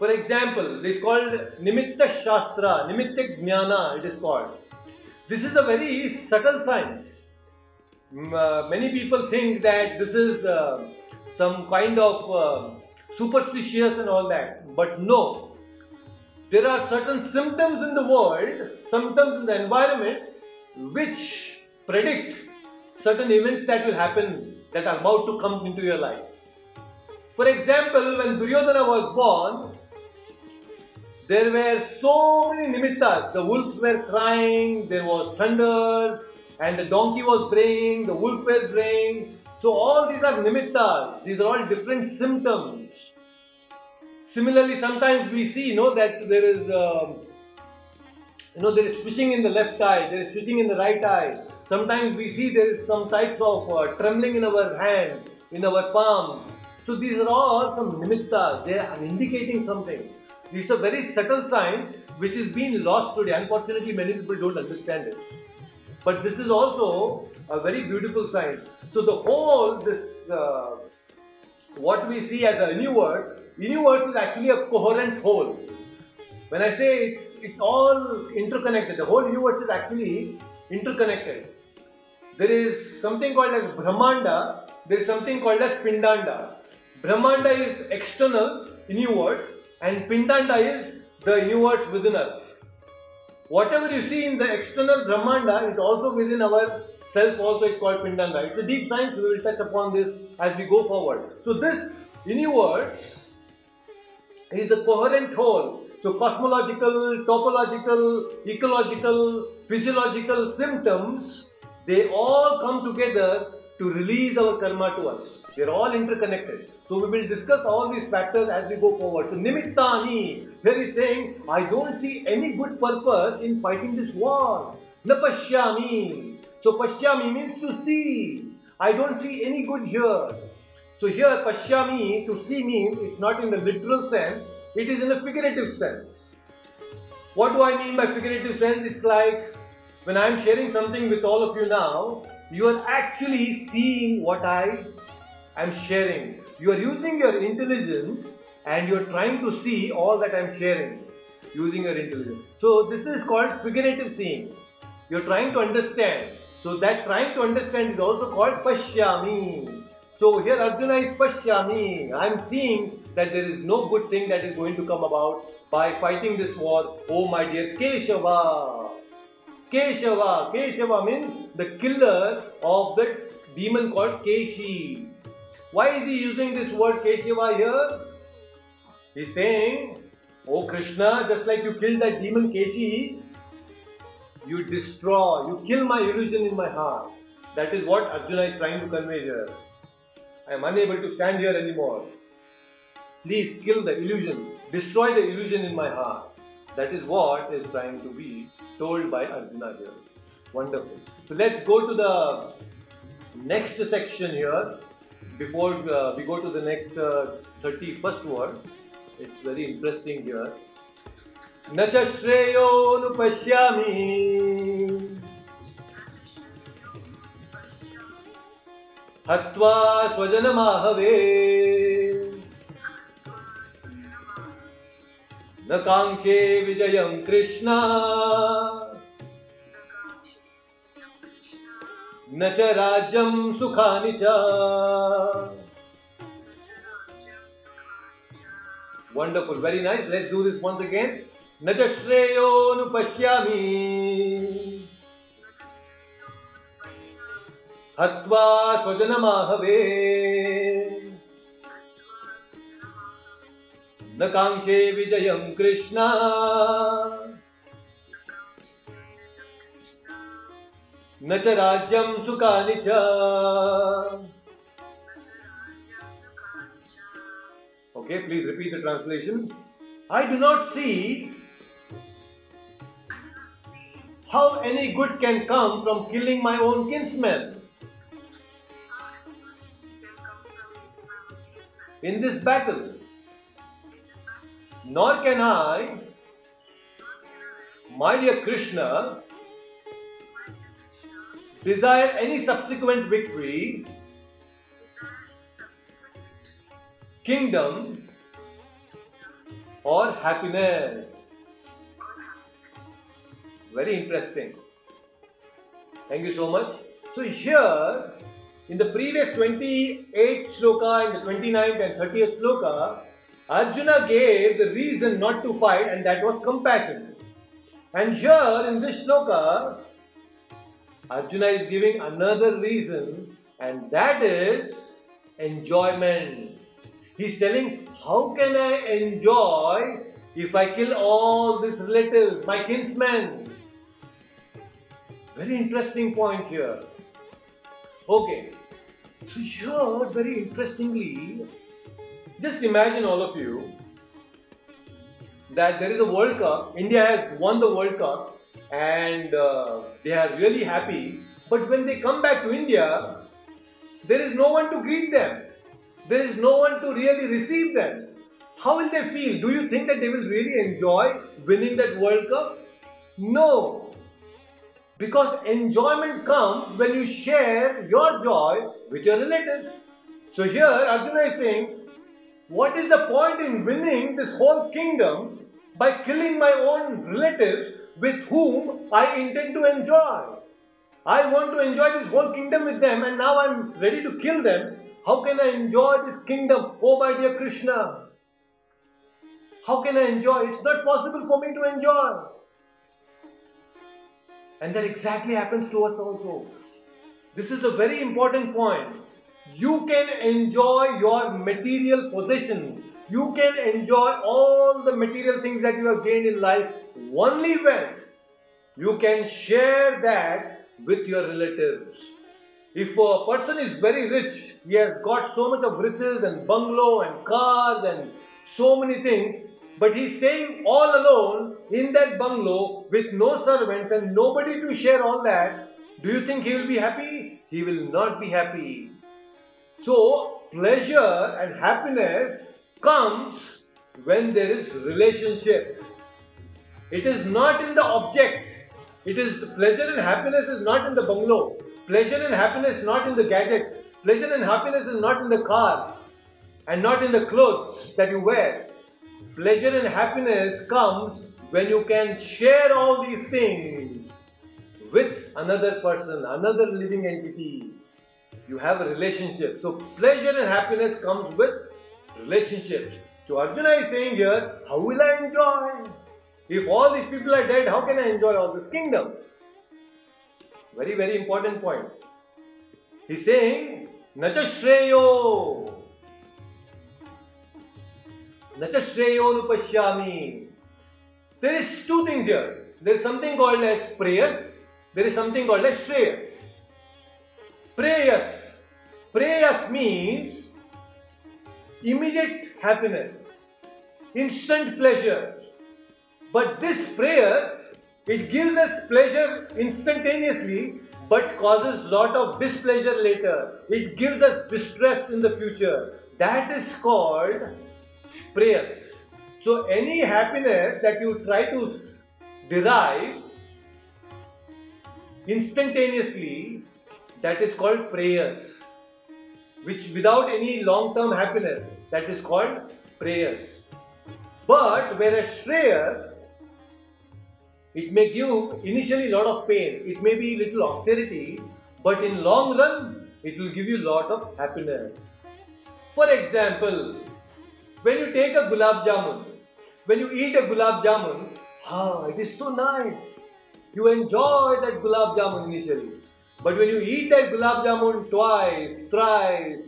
[SPEAKER 1] For example, it is called Nimitta Shastra, Nimitta Jnana, it is called. This is a very subtle science. Uh, many people think that this is uh, some kind of uh, superstitious and all that, but no. There are certain symptoms in the world, symptoms in the environment, which predict certain events that will happen that are about to come into your life. For example, when Duryodhana was born, there were so many nimittas. The wolves were crying, there was thunder, and the donkey was braying, the wolf was braying. So all these are nimittas. These are all different symptoms. Similarly, sometimes we see, you know, that there is, um, you know, there is twitching in the left eye, there is twitching in the right eye. Sometimes we see there is some types of uh, trembling in our hand, in our palm. So these are all some nimittas. They are indicating something. These are very subtle signs which is being lost today. Unfortunately, many people don't understand it. But this is also a very beautiful sign. So the whole, this, uh, what we see as a universe, universe is actually a coherent whole. When I say it's, it's all interconnected, the whole universe is actually interconnected. There is something called as Brahmanda, there is something called as Pindanda. Brahmanda is external universe and Pindanda is the universe within us. Whatever you see in the external Brahmanda is also within our self also is called Pindanda. It's a deep science, we will touch upon this as we go forward. So this universe is a coherent whole. So cosmological, topological, ecological, physiological symptoms, they all come together to release our karma to us. They're all interconnected. So we will discuss all these factors as we go forward. So Nimittani, here is saying, I don't see any good purpose in fighting this war. Napashyami. So Pashyami means to see. I don't see any good here. So here Pashyami, to see means it's not in the literal sense, it is in a figurative sense. What do I mean by figurative sense? It's like when I'm sharing something with all of you now, you are actually seeing what I am sharing. You are using your intelligence and you are trying to see all that I am sharing using your intelligence. So this is called figurative seeing. You are trying to understand. So that trying to understand is also called Pashyami. So here Arjuna is Pashyami. I am seeing that there is no good thing that is going to come about by fighting this war. Oh my dear Keshava. Keshava. Keshava means the killer of the demon called Keshi. Why is he using this word Keshava here? He's saying, Oh Krishna, just like you killed that demon Keshi, you destroy, you kill my illusion in my heart. That is what Arjuna is trying to convey here. I am unable to stand here anymore. Please kill the illusion, destroy the illusion in my heart. That is what is trying to be told by Arjuna here. Wonderful. So let's go to the next section here before uh, we go to the next uh, 31st word. It's very interesting here. न च श्रेयोनुपश्यामि हत्वा स्वजनमाहवे न काङ्क्षे विजयं कृष्ण न च राज्यं सुखानि च Wonderful, very nice. Let's do this once again. न च श्रेयोनुपश्यामि हत्वा स्वजनमाहवे न काङ्क्षे विजयं कृष्ण न च राज्यं सुखानि च Okay, please repeat the translation. I do not see how any good can come from killing my own kinsmen. In this battle, nor can I, my dear Krishna, desire any subsequent victory, kingdom, or happiness. Very interesting. Thank you so much. So here, in the previous 28th sloka, in the 29th and 30th sloka, Arjuna gave the reason not to fight and that was compassion. And here in this sloka, Arjuna is giving another reason and that is enjoyment. He's telling, how can I enjoy if I kill all these relatives, my kinsmen? Very interesting point here. Okay, so here, very interestingly, just imagine all of you that there is a World Cup. India has won the World Cup and uh, they are really happy. But when they come back to India, there is no one to greet them. There is no one to really receive them. How will they feel? Do you think that they will really enjoy winning that World Cup? No. Because enjoyment comes when you share your joy with your relatives. So here Arjuna is saying, what is the point in winning this whole kingdom by killing my own relatives with whom I intend to enjoy? I want to enjoy this whole kingdom with them and now I'm ready to kill them. How can I enjoy this kingdom? Oh my dear Krishna. How can I enjoy? It's not possible for me to enjoy. And that exactly happens to us also. This is a very important point. You can enjoy your material possessions. You can enjoy all the material things that you have gained in life only when you can share that with your relatives. If a person is very rich, he has got so much of riches and bungalow and cars and so many things, but he's staying all alone in that bungalow with no servants and nobody to share all that. Do you think he will be happy? He will not be happy. So, pleasure and happiness comes when there is relationship. It is not in the object. It is pleasure and happiness is not in the bungalow. Pleasure and happiness not in the gadget. Pleasure and happiness is not in the car and not in the clothes that you wear. Pleasure and happiness comes when you can share all these things with another person, another living entity. You have a relationship. So pleasure and happiness comes with relationships. So Arjuna is saying here, how will I enjoy? If all these people are dead, how can I enjoy all this kingdom? Very, very important point. He's saying, Nacha Shreyo. Nacha Nupashyami. There is two things here. There is something called as prayer. There is something called as Shreyas. Preyas. Preyas means immediate happiness, instant pleasure. But this prayer, it gives us pleasure instantaneously, but causes lot of displeasure later. It gives us distress in the future. That is called prayer. So any happiness that you try to derive instantaneously, that is called preyas which without any long-term happiness, that is called preyas. But whereas Shreyas, it may give initially a lot of pain, it may be little austerity, but in long run, it will give you a lot of happiness. For example, when you take a gulab jamun, when you eat a gulab jamun, ah, it is so nice. You enjoy that gulab jamun initially. But when you eat that gulab jamun twice, thrice,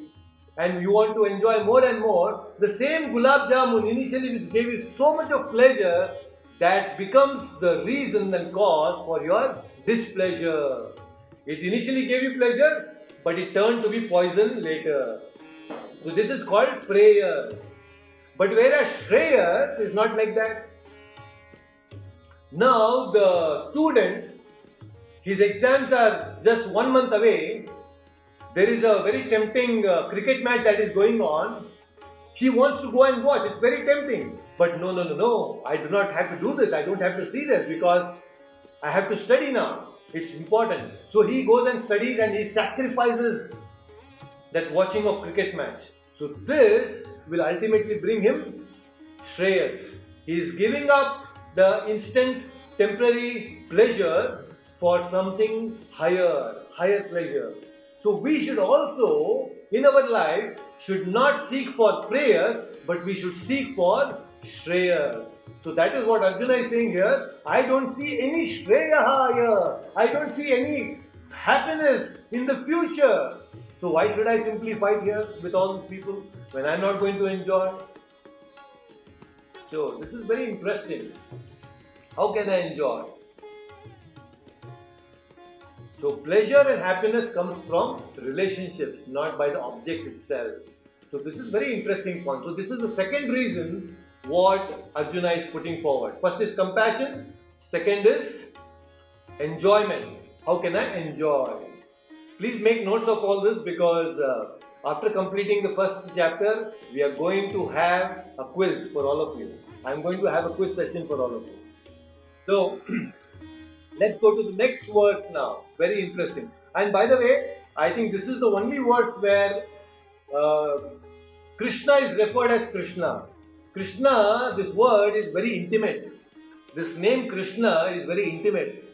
[SPEAKER 1] and you want to enjoy more and more, the same gulab jamun initially which gave you so much of pleasure that becomes the reason and cause for your displeasure. It initially gave you pleasure, but it turned to be poison later. So this is called preyas. But whereas Shreyas is not like that. Now the student his exams are just one month away. There is a very tempting uh, cricket match that is going on. He wants to go and watch. It's very tempting. But no, no, no, no. I do not have to do this. I don't have to see this because I have to study now. It's important. So he goes and studies and he sacrifices that watching of cricket match. So this will ultimately bring him Shreyas. He is giving up the instant temporary pleasure for something higher, higher pleasure. So we should also, in our life, should not seek for preyas, but we should seek for Shreyas. So that is what Arjuna is saying here. I don't see any Shreya here. I don't see any happiness in the future. So why should I simply fight here with all these people when I'm not going to enjoy? So this is very interesting. How can I enjoy? So pleasure and happiness comes from relationships, not by the object itself. So this is very interesting point. So this is the second reason what Arjuna is putting forward. First is compassion. Second is enjoyment. How can I enjoy? Please make notes of all this because uh, after completing the first chapter, we are going to have a quiz for all of you. I am going to have a quiz session for all of you. So <clears throat> let's go to the next verse now. Very interesting. And by the way, I think this is the only verse where uh, Krishna is referred as Krishna. Krishna, this word is very intimate. This name Krishna is very intimate.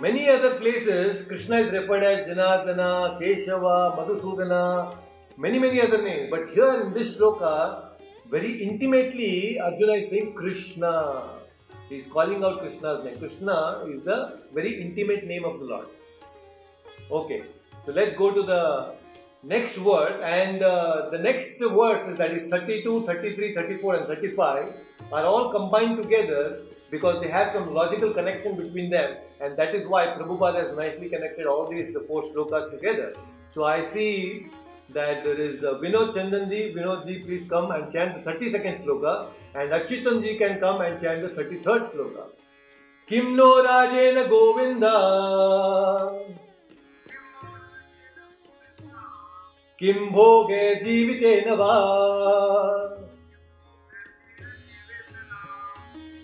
[SPEAKER 1] Many other places, Krishna is referred as Janardana, Keshava, Madhusudana, many, many other names. But here in this shloka, very intimately, Arjuna is saying Krishna. He is calling out Krishna's name. Krishna is the very intimate name of the Lord. Okay, so let's go to the next word and uh, the next word that is 32, 33, 34 and 35 are all combined together because they have some logical connection between them and that is why Prabhupada has nicely connected all these four shlokas together. So I see that there is uh, Vinod Chandanji. Vinodji, please come and chant the 32nd sloka. And Achyutanji can come and chant the 33rd sloka. Kim no Rajena Govinda. Kim bhoge jivitena va.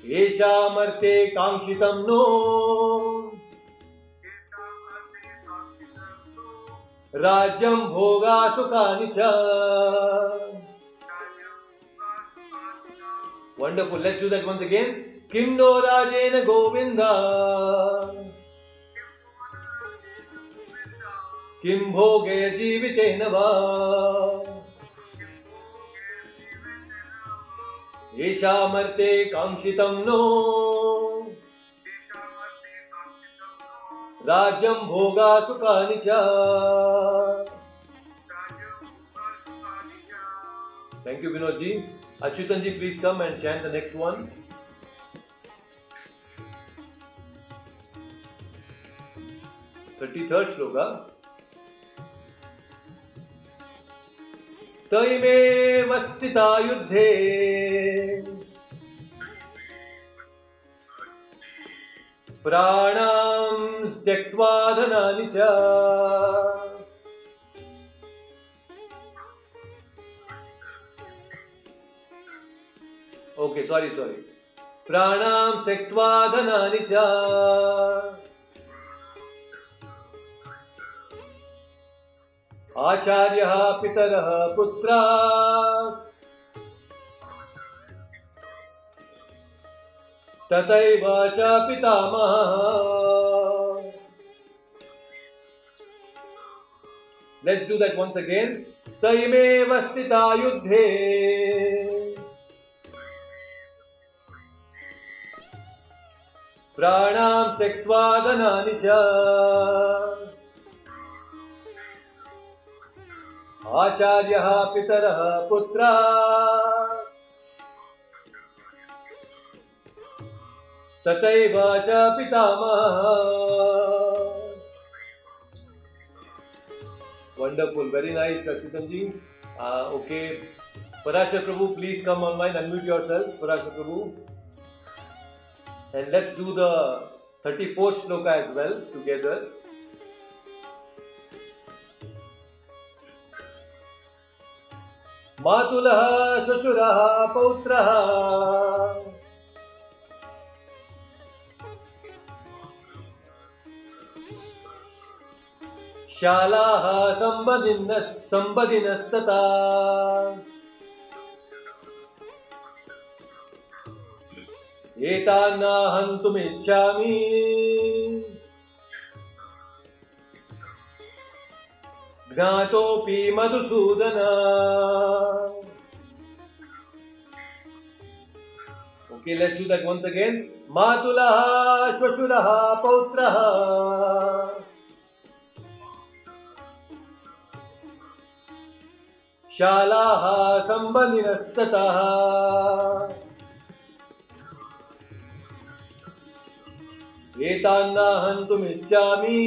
[SPEAKER 1] Eshamarte kangshitam no. राज्यं भोगा सुखानि च. Let's do that once again. Kim no rajena govinda. किं भोगे जीवितेन वा येषामर्थे काङ्क्षितं no राज्यम भोगा सुखानि thank you Vinod ji Achyutan ji please come and chant the next one thirty third shloka तयिमेव स्थिता युद्धे प्राणां त्यक्त्वा धनानि च। ओके सॉरी सॉरी प्राणां त्यक्त्वा धनानि च। आचार्यः पितरः पुत्रा। तथैव च पितामहः Let's do that once again. तैमेव स्थिता युद्धे प्राणां त्यक्त्वा धनानि च। आचार्यः पितरः पुत्रा तथैव च wonderful very nice Sachitam ji okay Parashar Prabhu please come on mine unmute yourself Parashar Prabhu and let's do the thirty fourth shloka as well together मातुलः श्वशुरः पौत्रः शालाः सम्बदिन सम्बदिनस्तथा एतान्नाहन्तुमिच्छामि ज्ञातोऽपि Madhusudan Okay, let's do that once again. Matulaha, Shwashuraha, Pautraha. शालाः सम्बन्धिनस्ततः। एतान्नाहन्तुमिच्छामि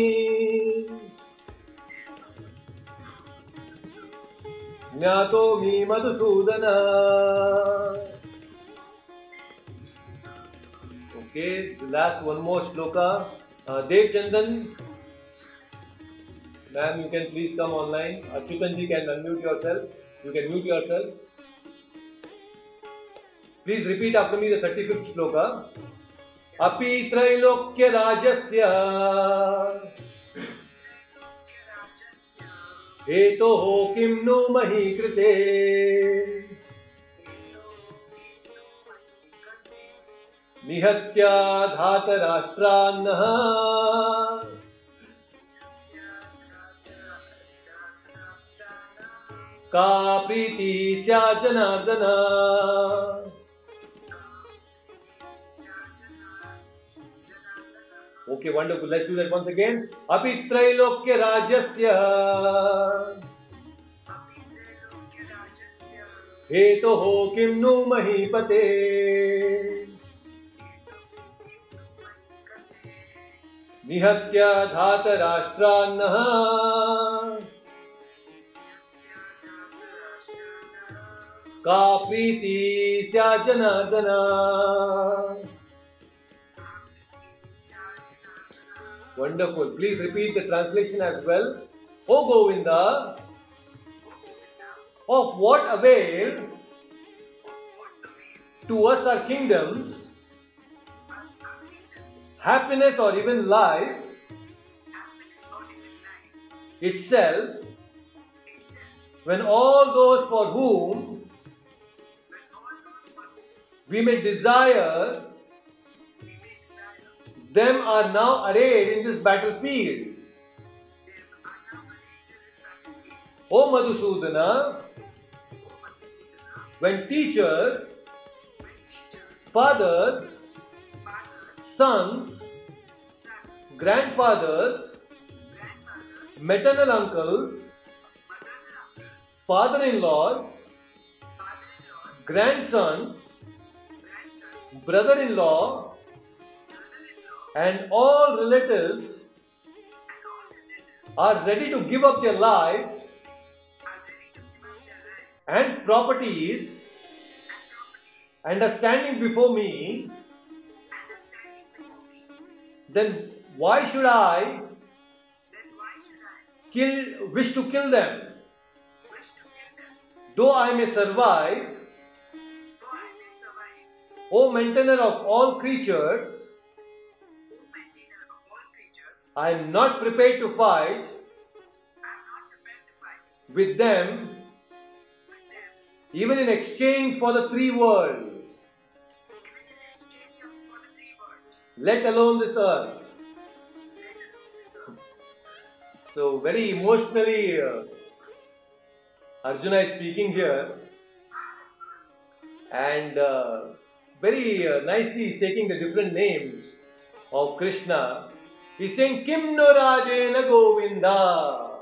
[SPEAKER 1] ज्ञातो मी Madhusudan. Okay last one more shloka Dev Chandan ma'am you can please come online Achyutan ji can unmute yourself You can mute yourself. Please repeat after me the 35th shloka. अपि त्रैलोक्यराजस्य हेतोः किं नु मही कृते निहत्या धातराष्ट्रान्नः का प्रीति क्या Janardan okay wonderful let's do that once again अभी त्रैलोक्य राज्यस्य हे तो हो किम नु महीपते निहत्या धातराष्ट्रान्नः का प्रीति स्या Janardan Wonderful. Please repeat the translation as well. O Govinda, of what avail to us are kingdoms, happiness, or even life itself when all those for whom we may desire them are now arrayed in this battlefield. O Madhusudana, when teachers, fathers, sons, grandfathers, maternal uncles, father in laws, grandsons, brother in law, and all relatives are ready to give up their lives and properties and are standing before me, then why should I kill, wish to kill them? Though I may survive, O maintainer of all creatures, I am not prepared to fight with them even in exchange for the three worlds, let alone this earth. So, very emotionally, uh, Arjuna is speaking here, and uh, very uh, nicely he's taking the different names of Krishna. He's saying, Kim no Rajena Govinda.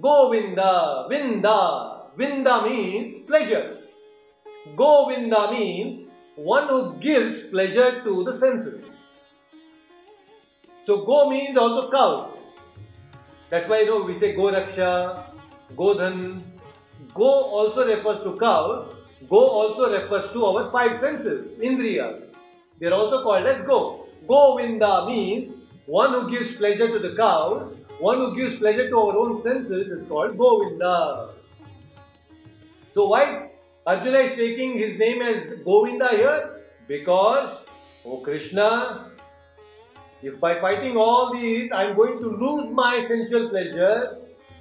[SPEAKER 1] Govinda, Vinda. Vinda means pleasure. Govinda means one who gives pleasure to the senses. So Go means also cow. That's why you know we say Go Raksha, Godhan. Go also refers to cows. Go also refers to our five senses, Indriya. They are also called as Go. Govinda means one who gives pleasure to the cows, one who gives pleasure to our own senses is called Govinda. So why Arjuna is taking his name as Govinda here? Because, oh Krishna, if by fighting all these I am going to lose my sensual pleasure,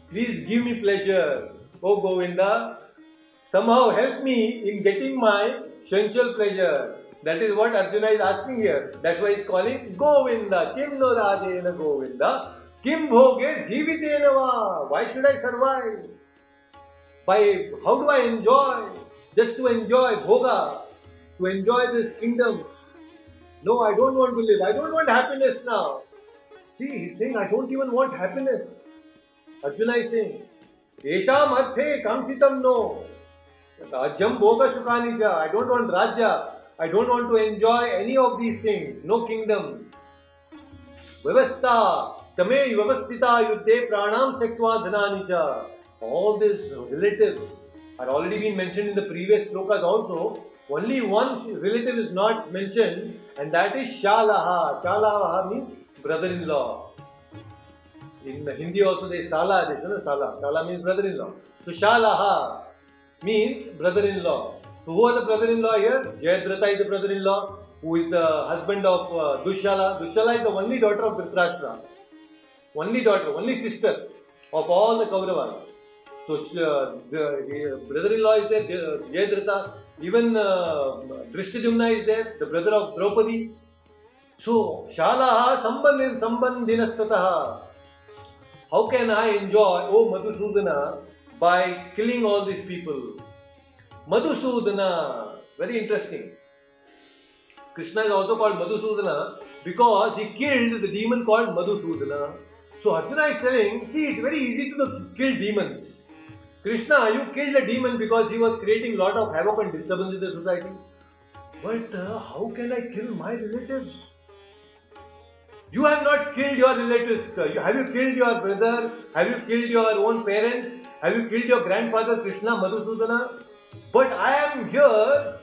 [SPEAKER 1] please give me pleasure. Oh Govinda, somehow help me in getting my sensual pleasure. That is what Arjuna is asking here. That's why he's calling Govinda. Kim no Rajena Govinda. Kim bhoge jivitena va. Why should I survive? By how do I enjoy? Just to enjoy bhoga, to enjoy this kingdom. No, I don't want to live. I don't want happiness now. See, he's saying, I don't even want happiness. Arjuna is saying, Esham arthe kamsitam no. राज्यम भोग सुखानी च I don't want rajya I don't want to enjoy any of these things no kingdom व्यवस्था तमे व्यवस्थिता युद्धे प्राणाम त्यक्त्वा धनानि च all this relative are already been mention in the previous shloka as also only one relative is not mention and that is shala shala means brother in law In the Hindi also they sala, they say no sala. Sala means brother-in-law. Means brother-in-law. So who are the brother-in-law here? Jayadratha is the brother-in-law who is the husband of uh, Dushala. Dushala is the only daughter of Dhritarashtra. Only daughter, only sister of all the Kauravas. So uh, the brother-in-law is there, Jayadratha. Even uh, Dhrishtadyumna is there, the brother of Draupadi. So Shalaha sambandhin sambandhinastataha. How can I enjoy, oh Madhusudana, by killing all these people? Madhusudana, very interesting. Krishna is also called Madhusudana because he killed the demon called Madhusudana. So Arjuna is telling, see, it's very easy to kill demons. Krishna, you killed a demon because he was creating a lot of havoc and disturbance in the society. But uh, how can I kill my relatives? You have not killed your relatives. Have you killed your brother? Have you killed your own parents? Have you killed your grandfather Krishna Madhusudana? But I am here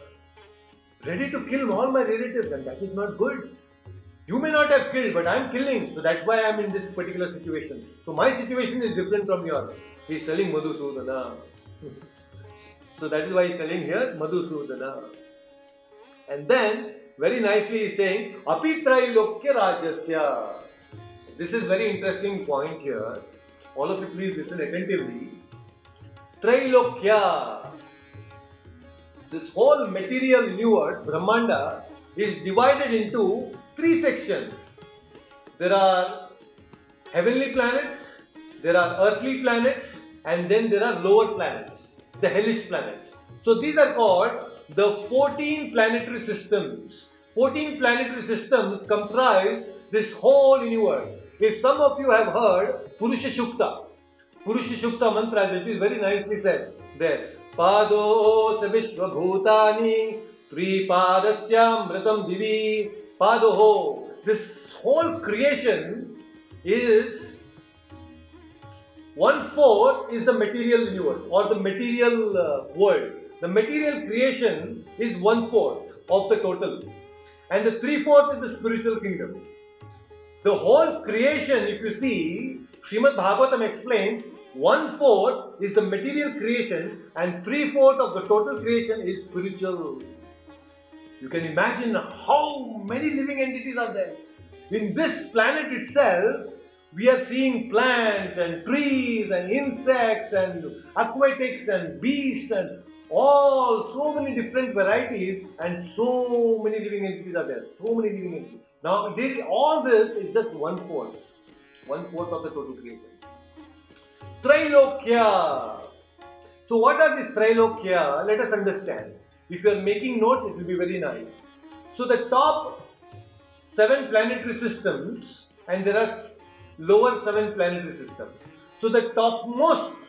[SPEAKER 1] ready to kill all my relatives, and that is not good. You may not have killed, but I am killing, so that's why I am in this particular situation. So my situation is different from yours. He is telling Madhusudana. <laughs> so that is why he is telling here Madhusudana. And then very nicely is saying Apitrailokya Rajasya. This is very interesting point here. All of you please listen attentively. Trailokya. This whole material universe, Brahmanda, is divided into three sections. There are heavenly planets, there are earthly planets, and then there are lower planets, the hellish planets. So these are called the 14 planetary systems. 14 planetary systems comprise this whole universe. If some of you have heard Purusha Shukta, Purusha Shukta mantra, which is very nicely said there. Pado Vishwabhutani Tripadasya Divi Padoho. This whole creation is one fourth is the material universe or the material uh, world. The material creation is one fourth of the total, and the three fourth is the spiritual kingdom. The whole creation, if you see, Srimad Bhagavatam explains one fourth is the material creation, and three fourth of the total creation is spiritual. You can imagine how many living entities are there. In this planet itself, we are seeing plants and trees and insects and aquatics and beasts and all so many different varieties and so many living entities are there. So many living entities. Now, all this is just one fourth, one fourth of the total creation. Trilokya. So, what are these Trilokya? Let us understand. If you are making notes, it will be very nice. So, the top seven planetary systems, and there are lower seven planetary systems. So the topmost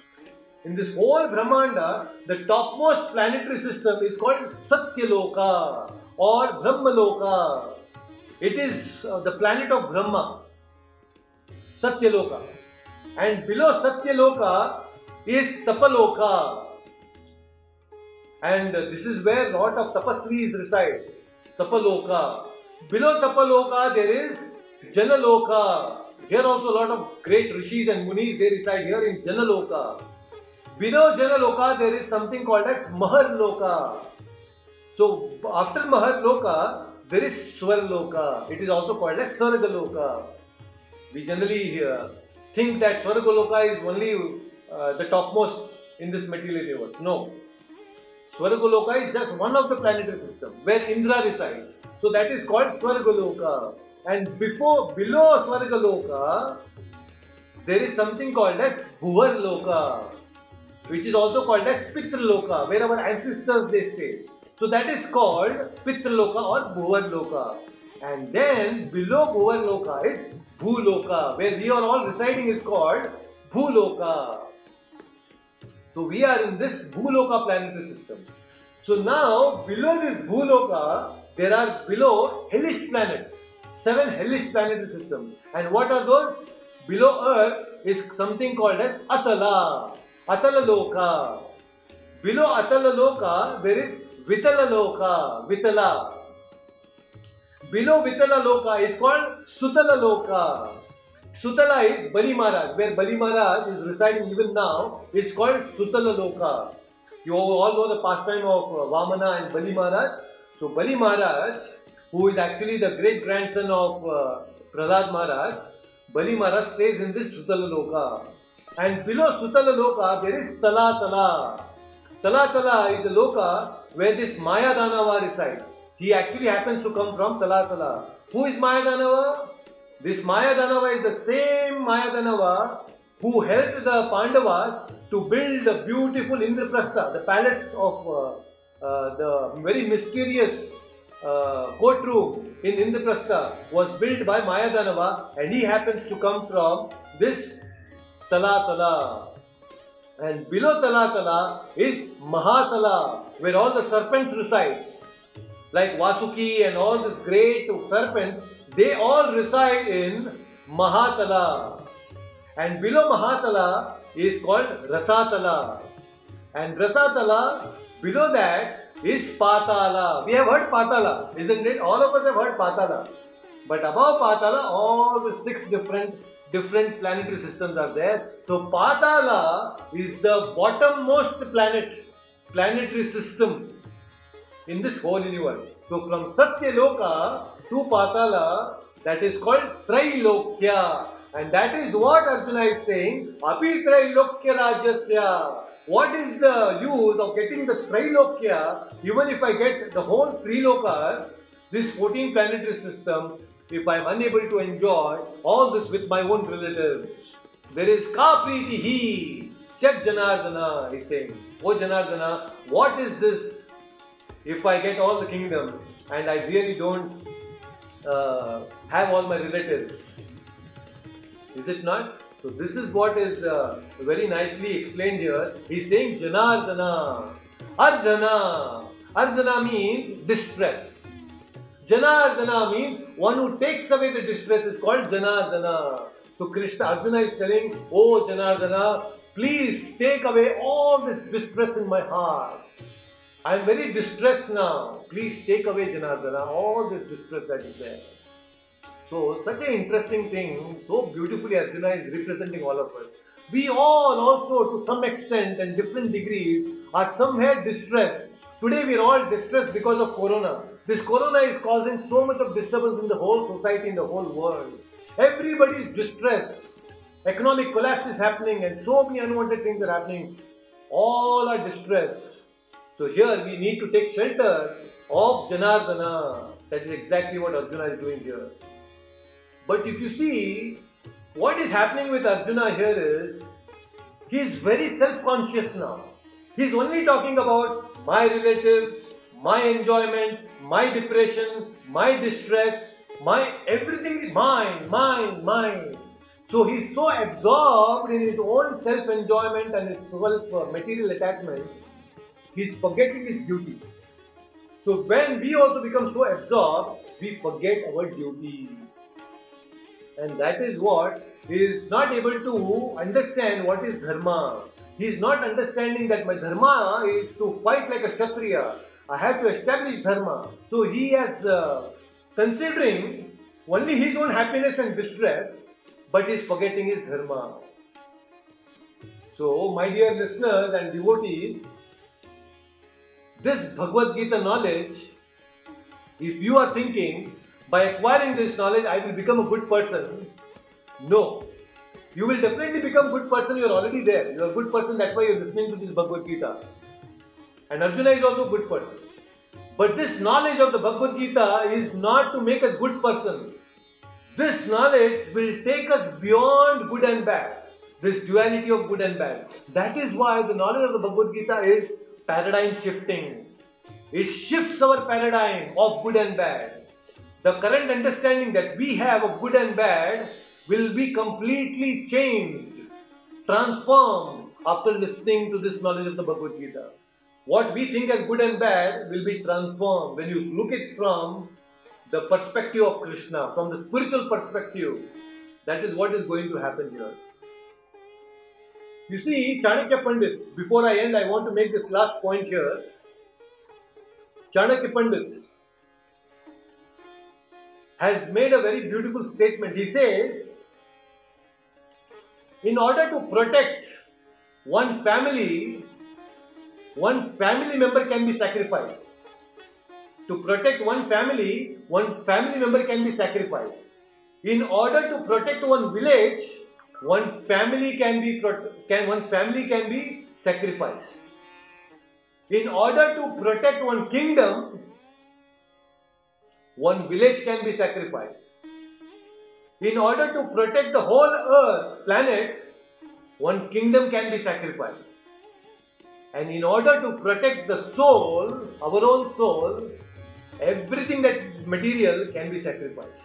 [SPEAKER 1] in this whole Brahmanda, the topmost planetary system is called Satyaloka or Brahmaloka. It is uh, the planet of Brahma, Satyaloka. And below Satyaloka is Tapaloka. And uh, this is where lot of tapasvis reside. Tapaloka. Below Tapaloka there is Janaloka. Here also a lot of great rishis and munis, they reside here in Janaloka. Below Janaloka, there is something called as Maharloka. So after Maharloka, there is Swarloka. It is also called as Swargaloka. We generally uh, think that Swargaloka is only uh, the topmost in this material universe. No. Swargaloka is just one of the planetary systems where Indra resides. So that is called Swargaloka. And before, below Svargaloka, there is something called as Bhuvarloka, which is also called as Pitraloka, where our ancestors they stay. So that is called Pitraloka or Bhuvarloka. And then below Bhuvarloka is Bhuloka, where we are all residing is called Bhuloka. So we are in this Bhuloka planetary system. So now below this Bhuloka, there are below hellish planets seven hellish planetary systems. And what are those? Below Earth is something called as Atala, Of uh, Prahlad Maharaj, Bali Maharaj stays in this Sutala Loka. And below Sutala Loka, there is Tala Tala. Tala Tala is the Loka where this Maya Danava resides. He actually happens to come from Tala Tala. Who is Maya Danava? This Maya Danava is the same Maya Danava who helped the Pandavas to build the beautiful Indraprastha, the palace of uh, uh, the very mysterious uh, courtroom in Indraprastha was built by Mayadanava and he happens to come from this Talatala. And below Talatala is Mahatala where all the serpents reside. Like Vasuki and all the great serpents, they all reside in Mahatala. And below Mahatala is called Rasatala. And Rasatala, below that is Patala. We have heard Patala, isn't it? All of us have heard Patala. But above Patala, all the six different different planetary systems are there. So Patala is the bottommost planet, planetary system in this whole universe. So from Satyaloka to Patala, that is called Trilokya. And that is what Arjuna is saying, Api Trilokya Rajasya. What is the use of getting the Trilokya, even if I get the whole Trilokas, this 14 planetary system, if I am unable to enjoy all this with my own relatives? There is Kapriti he. check Janardana, he's saying, Oh Janardana, what is this if I get all the kingdom and I really don't uh, have all my relatives? Is it not? So this is what is uh, very nicely explained here. He's saying Janardana, Arjana. Arjana means distress. Janardana means one who takes away the distress is called Janardana. So Krishna Arjuna is telling, Oh Janardana, please take away all this distress in my heart. I am very distressed now. Please take away Janardana, all this distress that is there. So such an interesting thing, so beautifully Arjuna is representing all of us. We all also to some extent and different degrees are somewhere distressed. Today we are all distressed because of Corona. This Corona is causing so much of disturbance in the whole society, in the whole world. Everybody is distressed. Economic collapse is happening and so many unwanted things are happening. All are distressed. So here we need to take shelter of Janardana. That is exactly what Arjuna is doing here. But if you see, what is happening with Arjuna here is, he is very self-conscious now. He is only talking about my relatives, my enjoyment, my depression, my distress, my everything is mine, mine, mine. So he's so absorbed in his own self-enjoyment and his self-material attachment, he's forgetting his duty. So when we also become so absorbed, we forget our duty. And that is what he is not able to understand what is dharma. He is not understanding that my dharma is to fight like a kshatriya. I have to establish dharma. So he has uh, considering only his own happiness and distress, but is forgetting his dharma. So, my dear listeners and devotees, this Bhagavad Gita knowledge, if you are thinking by acquiring this knowledge I will become a good person, no. You will definitely become a good person, you are already there. You are a good person, that's why you are listening to this Bhagavad Gita. And Arjuna is also a good person. But this knowledge of the Bhagavad Gita is not to make us good person. This knowledge will take us beyond good and bad. This duality of good and bad. That is why the knowledge of the Bhagavad Gita is paradigm shifting. It shifts our paradigm of good and bad. The current understanding that we have of good and bad will be completely changed, transformed after listening to this knowledge of the Bhagavad Gita. What we think as good and bad will be transformed when you look at from the perspective of Krishna, from the spiritual perspective. That is what is going to happen here. You see, Chanakya Pandit, before I end, I want to make this last point here. Chanakya Pandit has made a very beautiful statement. He says, in order to protect one family, one family member can be sacrificed. To protect one family, one family member can be sacrificed. In order to protect one village, one family can be can one family can be sacrificed. In order to protect one kingdom, one village can be sacrificed. In order to protect the whole earth, planet, one kingdom can be sacrificed. And in order to protect the soul, our own soul, everything that material can be sacrificed.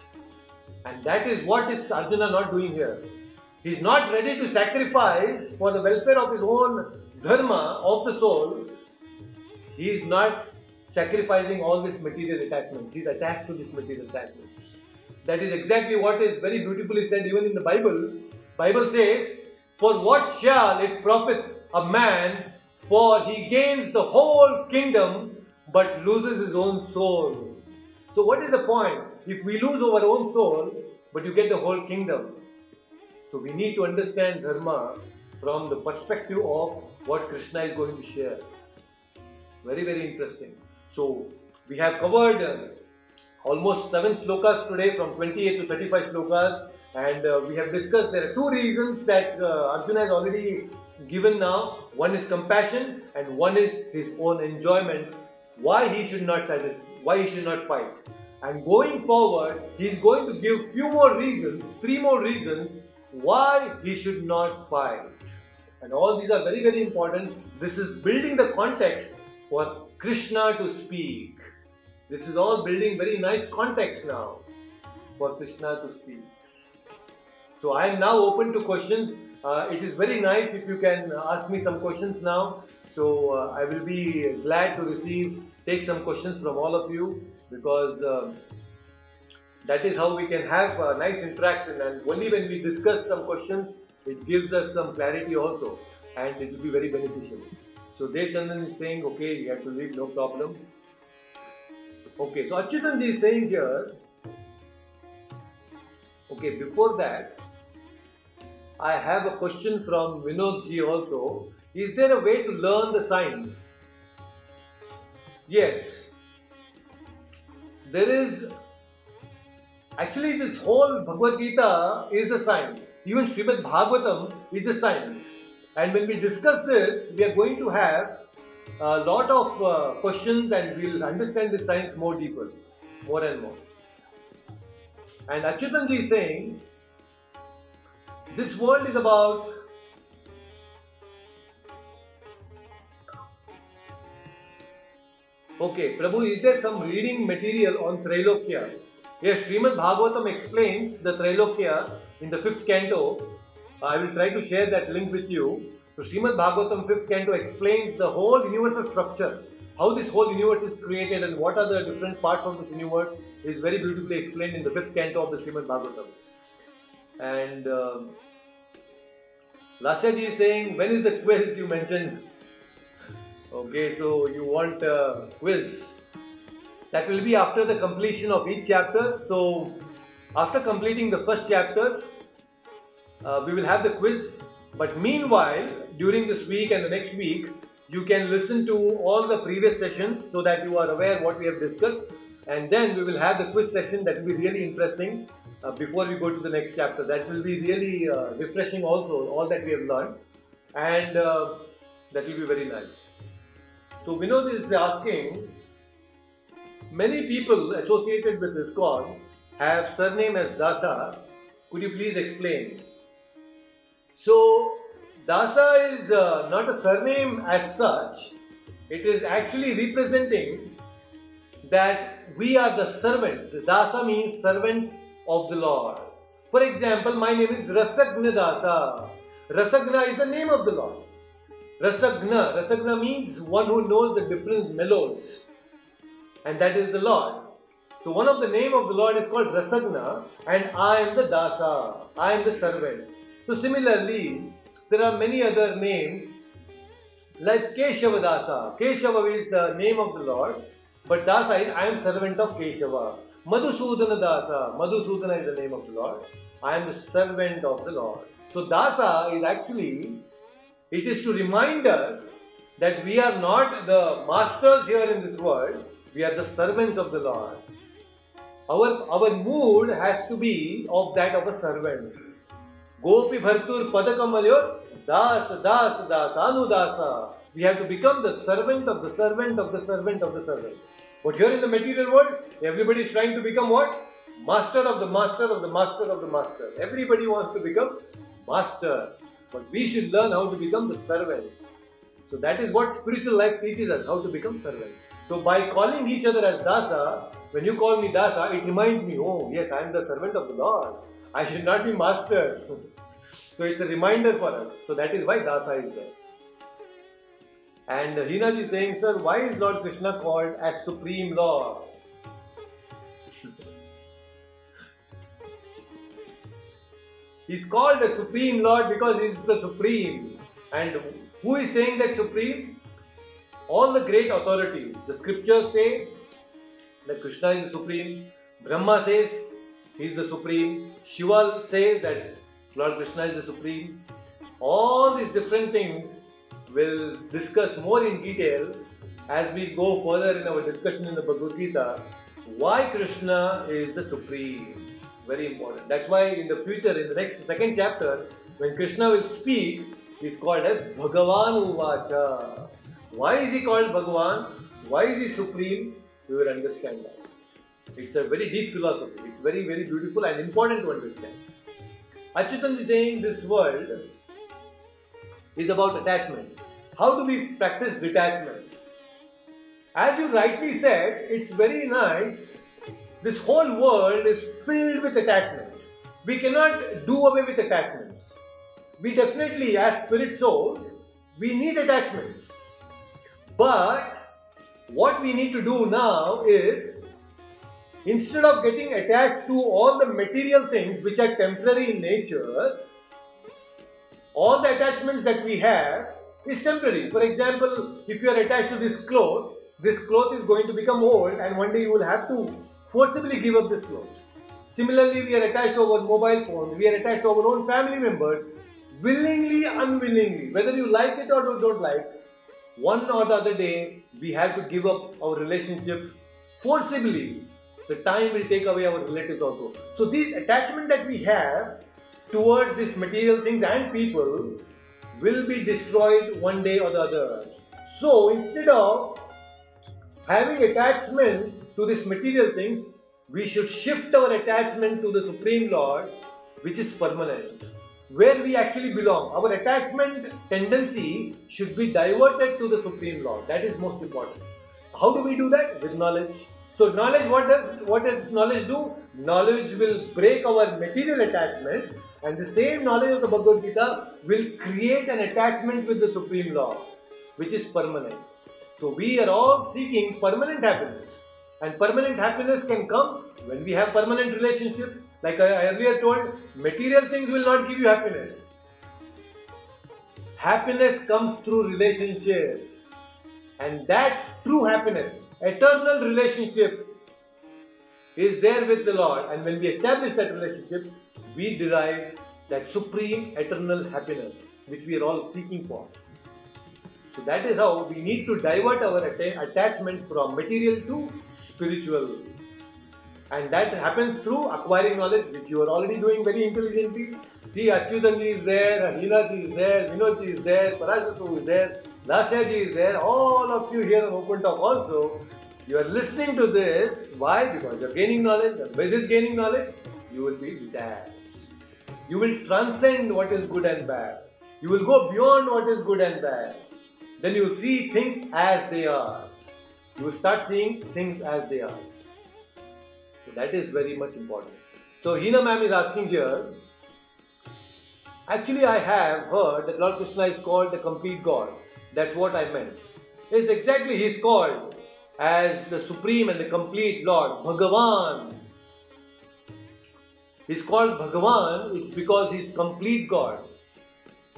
[SPEAKER 1] And that is what is Arjuna not doing here. He is not ready to sacrifice for the welfare of his own dharma of the soul. He is not sacrificing all this material attachment. He is attached to this material attachment. That is exactly what is very beautifully said even in the Bible. Bible says, For what shall it profit a man for he gains the whole kingdom but loses his own soul. So what is the point? If we lose our own soul, but you get the whole kingdom. So we need to understand Dharma from the perspective of what Krishna is going to share. Very, very interesting. So we have covered uh, almost 7 slokas today from 28 to 35 slokas and uh, we have discussed there are two reasons that uh, Arjuna has already given now. One is compassion and one is his own enjoyment. Why he should not satisfy, why he should not fight. And going forward, he is going to give few more reasons, three more reasons why he should not fight. And all these are very, very important. This is building the context for Krishna to speak. This is all building very nice context now for Krishna to speak. So I am now open to questions. Uh, it is very nice if you can ask me some questions now. So uh, I will be glad to receive, take some questions from all of you because uh, that is how we can have a nice interaction. And only when we discuss some questions, it gives us some clarity also, and it will be very beneficial. So Dev Chandan is saying, okay, you have to leave, no problem. Okay, so Achyutanji is saying here, okay, before that, I have a question from Vinodji also. Is there a way to learn the science? Yes. There is actually this whole Bhagavad Gita is a science. Even Srimad Bhagavatam is a science. And when we discuss this, we are going to have a lot of uh, questions and we'll understand the science more deeper, more and more. And Achyutanji is saying, this world is about Okay, Prabhu, is there some reading material on Trailokya? Yes, Srimad Bhagavatam explains the Trailokya in the fifth canto. I will try to share that link with you. So, Srimad Bhagavatam fifth canto explains the whole universal structure, how this whole universe is created, and what are the different parts of this universe is very beautifully explained in the fifth canto of the Srimad Bhagavatam. And uh, Lasyaji is saying, when is the quiz you mentioned? Okay, so you want a quiz. That will be after the completion of each chapter. So, after completing the first chapter, uh, we will have the quiz. But meanwhile, during this week and the next week, you can listen to all the previous sessions so that you are aware what we have discussed. And then we will have the quiz session that will be really interesting uh, before we go to the next chapter. That will be really uh, refreshing also, all that we have learned. And uh, that will be very nice. So Vinod is asking, many people associated with this cause have surname as Dasa. Could you please explain? So Dasa is uh, not a surname as such. It is actually representing that we are the servants. Dasa means servant of the Lord. For example, my name is Rasajna Dasa. Rasajna is the name of the Lord. Rasajna. Rasajna means one who knows the different mellows. And that is the Lord. So one of the name of the Lord is called Rasajna and I am the Dasa. I am the servant. So similarly, there are many other names like Keshava Dasa. Keshava is the name of the Lord, but Dasa is I am servant of Keshava. Madhusudana Dasa. Madhusudana is the name of the Lord. I am the servant of the Lord. So Dasa is actually, it is to remind us that we are not the masters here in this world, we are the servants of the Lord. Our, our mood has to be of that of a servant. Gopi Bhartur Padakamalyo Das Das Das Anudasa. We have to become the servant of the servant of the servant of the servant. But here in the material world, everybody is trying to become what? Master of the master of the master of the master. Everybody wants to become master. But we should learn how to become the servant. So that is what spiritual life teaches us, how to become servant. So by calling each other as Dasa, when you call me Dasa, it reminds me, oh yes, I am the servant of the Lord. I should not be master. <laughs> so it's a reminder for us. So that is why Dasa is there. And Hina is saying, sir, why is Lord Krishna called as Supreme Lord? <laughs> He's called the Supreme Lord because He is the Supreme. And who is saying that Supreme? All the great authorities. The scriptures say that Krishna is the Supreme. Brahma says He is the Supreme. Shiva says that Lord Krishna is the Supreme. All these different things we'll discuss more in detail as we go further in our discussion in the Bhagavad Gita. Why Krishna is the Supreme? Very important. That's why in the future, in the next second chapter, when Krishna will speak, he's called as Bhagavan Uvacha. Why is he called Bhagavan? Why is he supreme? You will understand that. It's a very deep philosophy. It's very, very beautiful and important to understand. Achyutan is saying this world is about attachment. How do we practice detachment? As you rightly said, it's very nice. This whole world is filled with attachments. We cannot do away with attachments. We definitely, as spirit souls, we need attachments. But what we need to do now is instead of getting attached to all the material things which are temporary in nature, all the attachments that we have is temporary. For example, if you are attached to this cloth, this cloth is going to become old and one day you will have to forcibly give up this cloth. Similarly, we are attached to our mobile phones, we are attached to our own family members, willingly, unwillingly, whether you like it or don't like, one or the other day, we have to give up our relationship forcibly. The time will take away our relatives also. So, this attachment that we have towards these material things and people will be destroyed one day or the other. So, instead of having attachment to these material things, we should shift our attachment to the Supreme Lord, which is permanent where we actually belong. Our attachment tendency should be diverted to the Supreme Lord. That is most important. How do we do that? With knowledge. So knowledge, what does what does knowledge do? Knowledge will break our material attachment, and the same knowledge of the Bhagavad Gita will create an attachment with the Supreme Law, which is permanent. So we are all seeking permanent happiness, and permanent happiness can come when we have permanent relationship like I earlier told, material things will not give you happiness. Happiness comes through relationship. And that true happiness, eternal relationship, is there with the Lord. And when we establish that relationship, we derive that supreme eternal happiness which we are all seeking for. So that is how we need to divert our attachment from material to spiritual and that happens through acquiring knowledge, which you are already doing very intelligently. See, Achyutanji is there, Hinaji is there, Vinodji is there, Parashatu is there, Lasyaji is there, all of you here on Open Talk also. You are listening to this. Why? Because you are gaining knowledge. By this gaining knowledge, you will be detached. You will transcend what is good and bad. You will go beyond what is good and bad. Then you see things as they are. You will start seeing things as they are. So that is very much important. So Hina ma'am is asking here, actually I have heard that Lord Krishna is called the complete God. That's what I meant. Yes, exactly, he is called as the supreme and the complete Lord, Bhagavan. He's called Bhagavan, it's because he's complete God.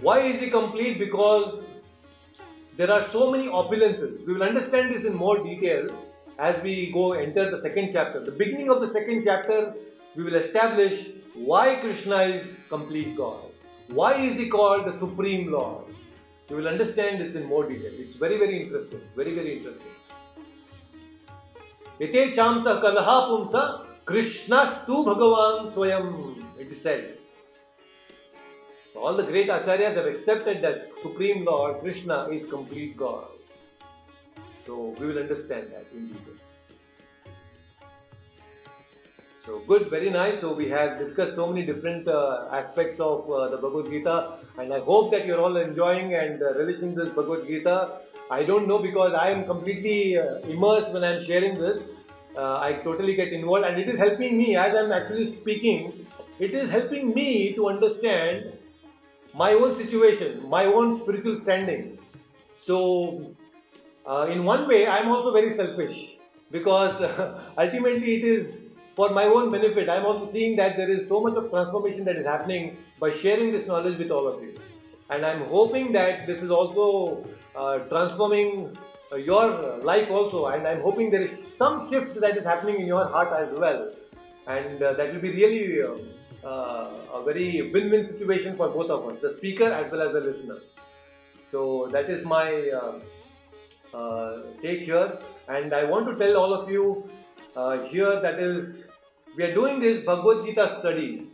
[SPEAKER 1] Why is he complete? Because there are so many opulences. We will understand this in more detail as we go enter the second chapter. The beginning of the second chapter, we will establish why Krishna is complete God. Why is he called the Supreme Lord? You will understand this in more detail. It's very, very interesting. Very, very interesting. Ete chamsa kalaha pumsa Krishnastu Bhagavan Swayam. It is said. all the great acharyas have accepted that Supreme Lord Krishna is complete God. So we will understand that in detail. So good, very nice. So we have discussed so many different uh, aspects of uh, the Bhagavad Gita, and I hope that you're all enjoying and uh, relishing this Bhagavad Gita. I don't know because I am completely uh, immersed when I'm sharing this. Uh, I totally get involved, and it is helping me as I'm actually speaking. It is helping me to understand my own situation, my own spiritual standing. So uh, in one way, I am also very selfish because <laughs> ultimately it is for my own benefit. I am also seeing that there is so much of transformation that is happening by sharing this knowledge with all of you. And I am hoping that this is also uh, transforming uh, your life also. And I am hoping there is some shift that is happening in your heart as well. And uh, that will be really uh, a very win win situation for both of us, the speaker as well as the listener. So that is my uh, take here and I want to tell all of you uh, here that is we are doing this Bhagavad Gita study.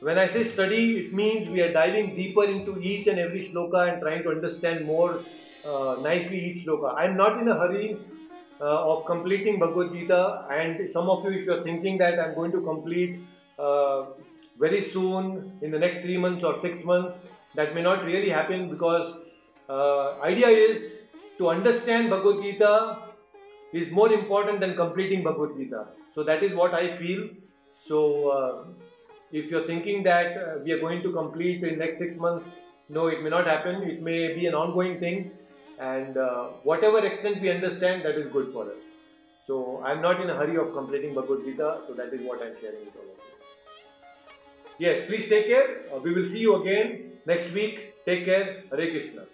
[SPEAKER 1] When I say study, it means we are diving deeper into each and every shloka and trying to understand more uh, nicely each shloka. I am not in a hurry uh, of completing Bhagavad Gita, and some of you, if you are thinking that I am going to complete uh, very soon in the next three months or six months, that may not really happen because uh, idea is to understand Bhagavad Gita is more important than completing Bhagavad Gita. So that is what I feel. So uh, if you're thinking that uh, we are going to complete in next six months, no, it may not happen. It may be an ongoing thing, and uh, whatever extent we understand, that is good for us. So I'm not in a hurry of completing Bhagavad Gita. So that is what I'm sharing with all of you. Yes, please take care. Uh, we will see you again next week. Take care. Hare Krishna.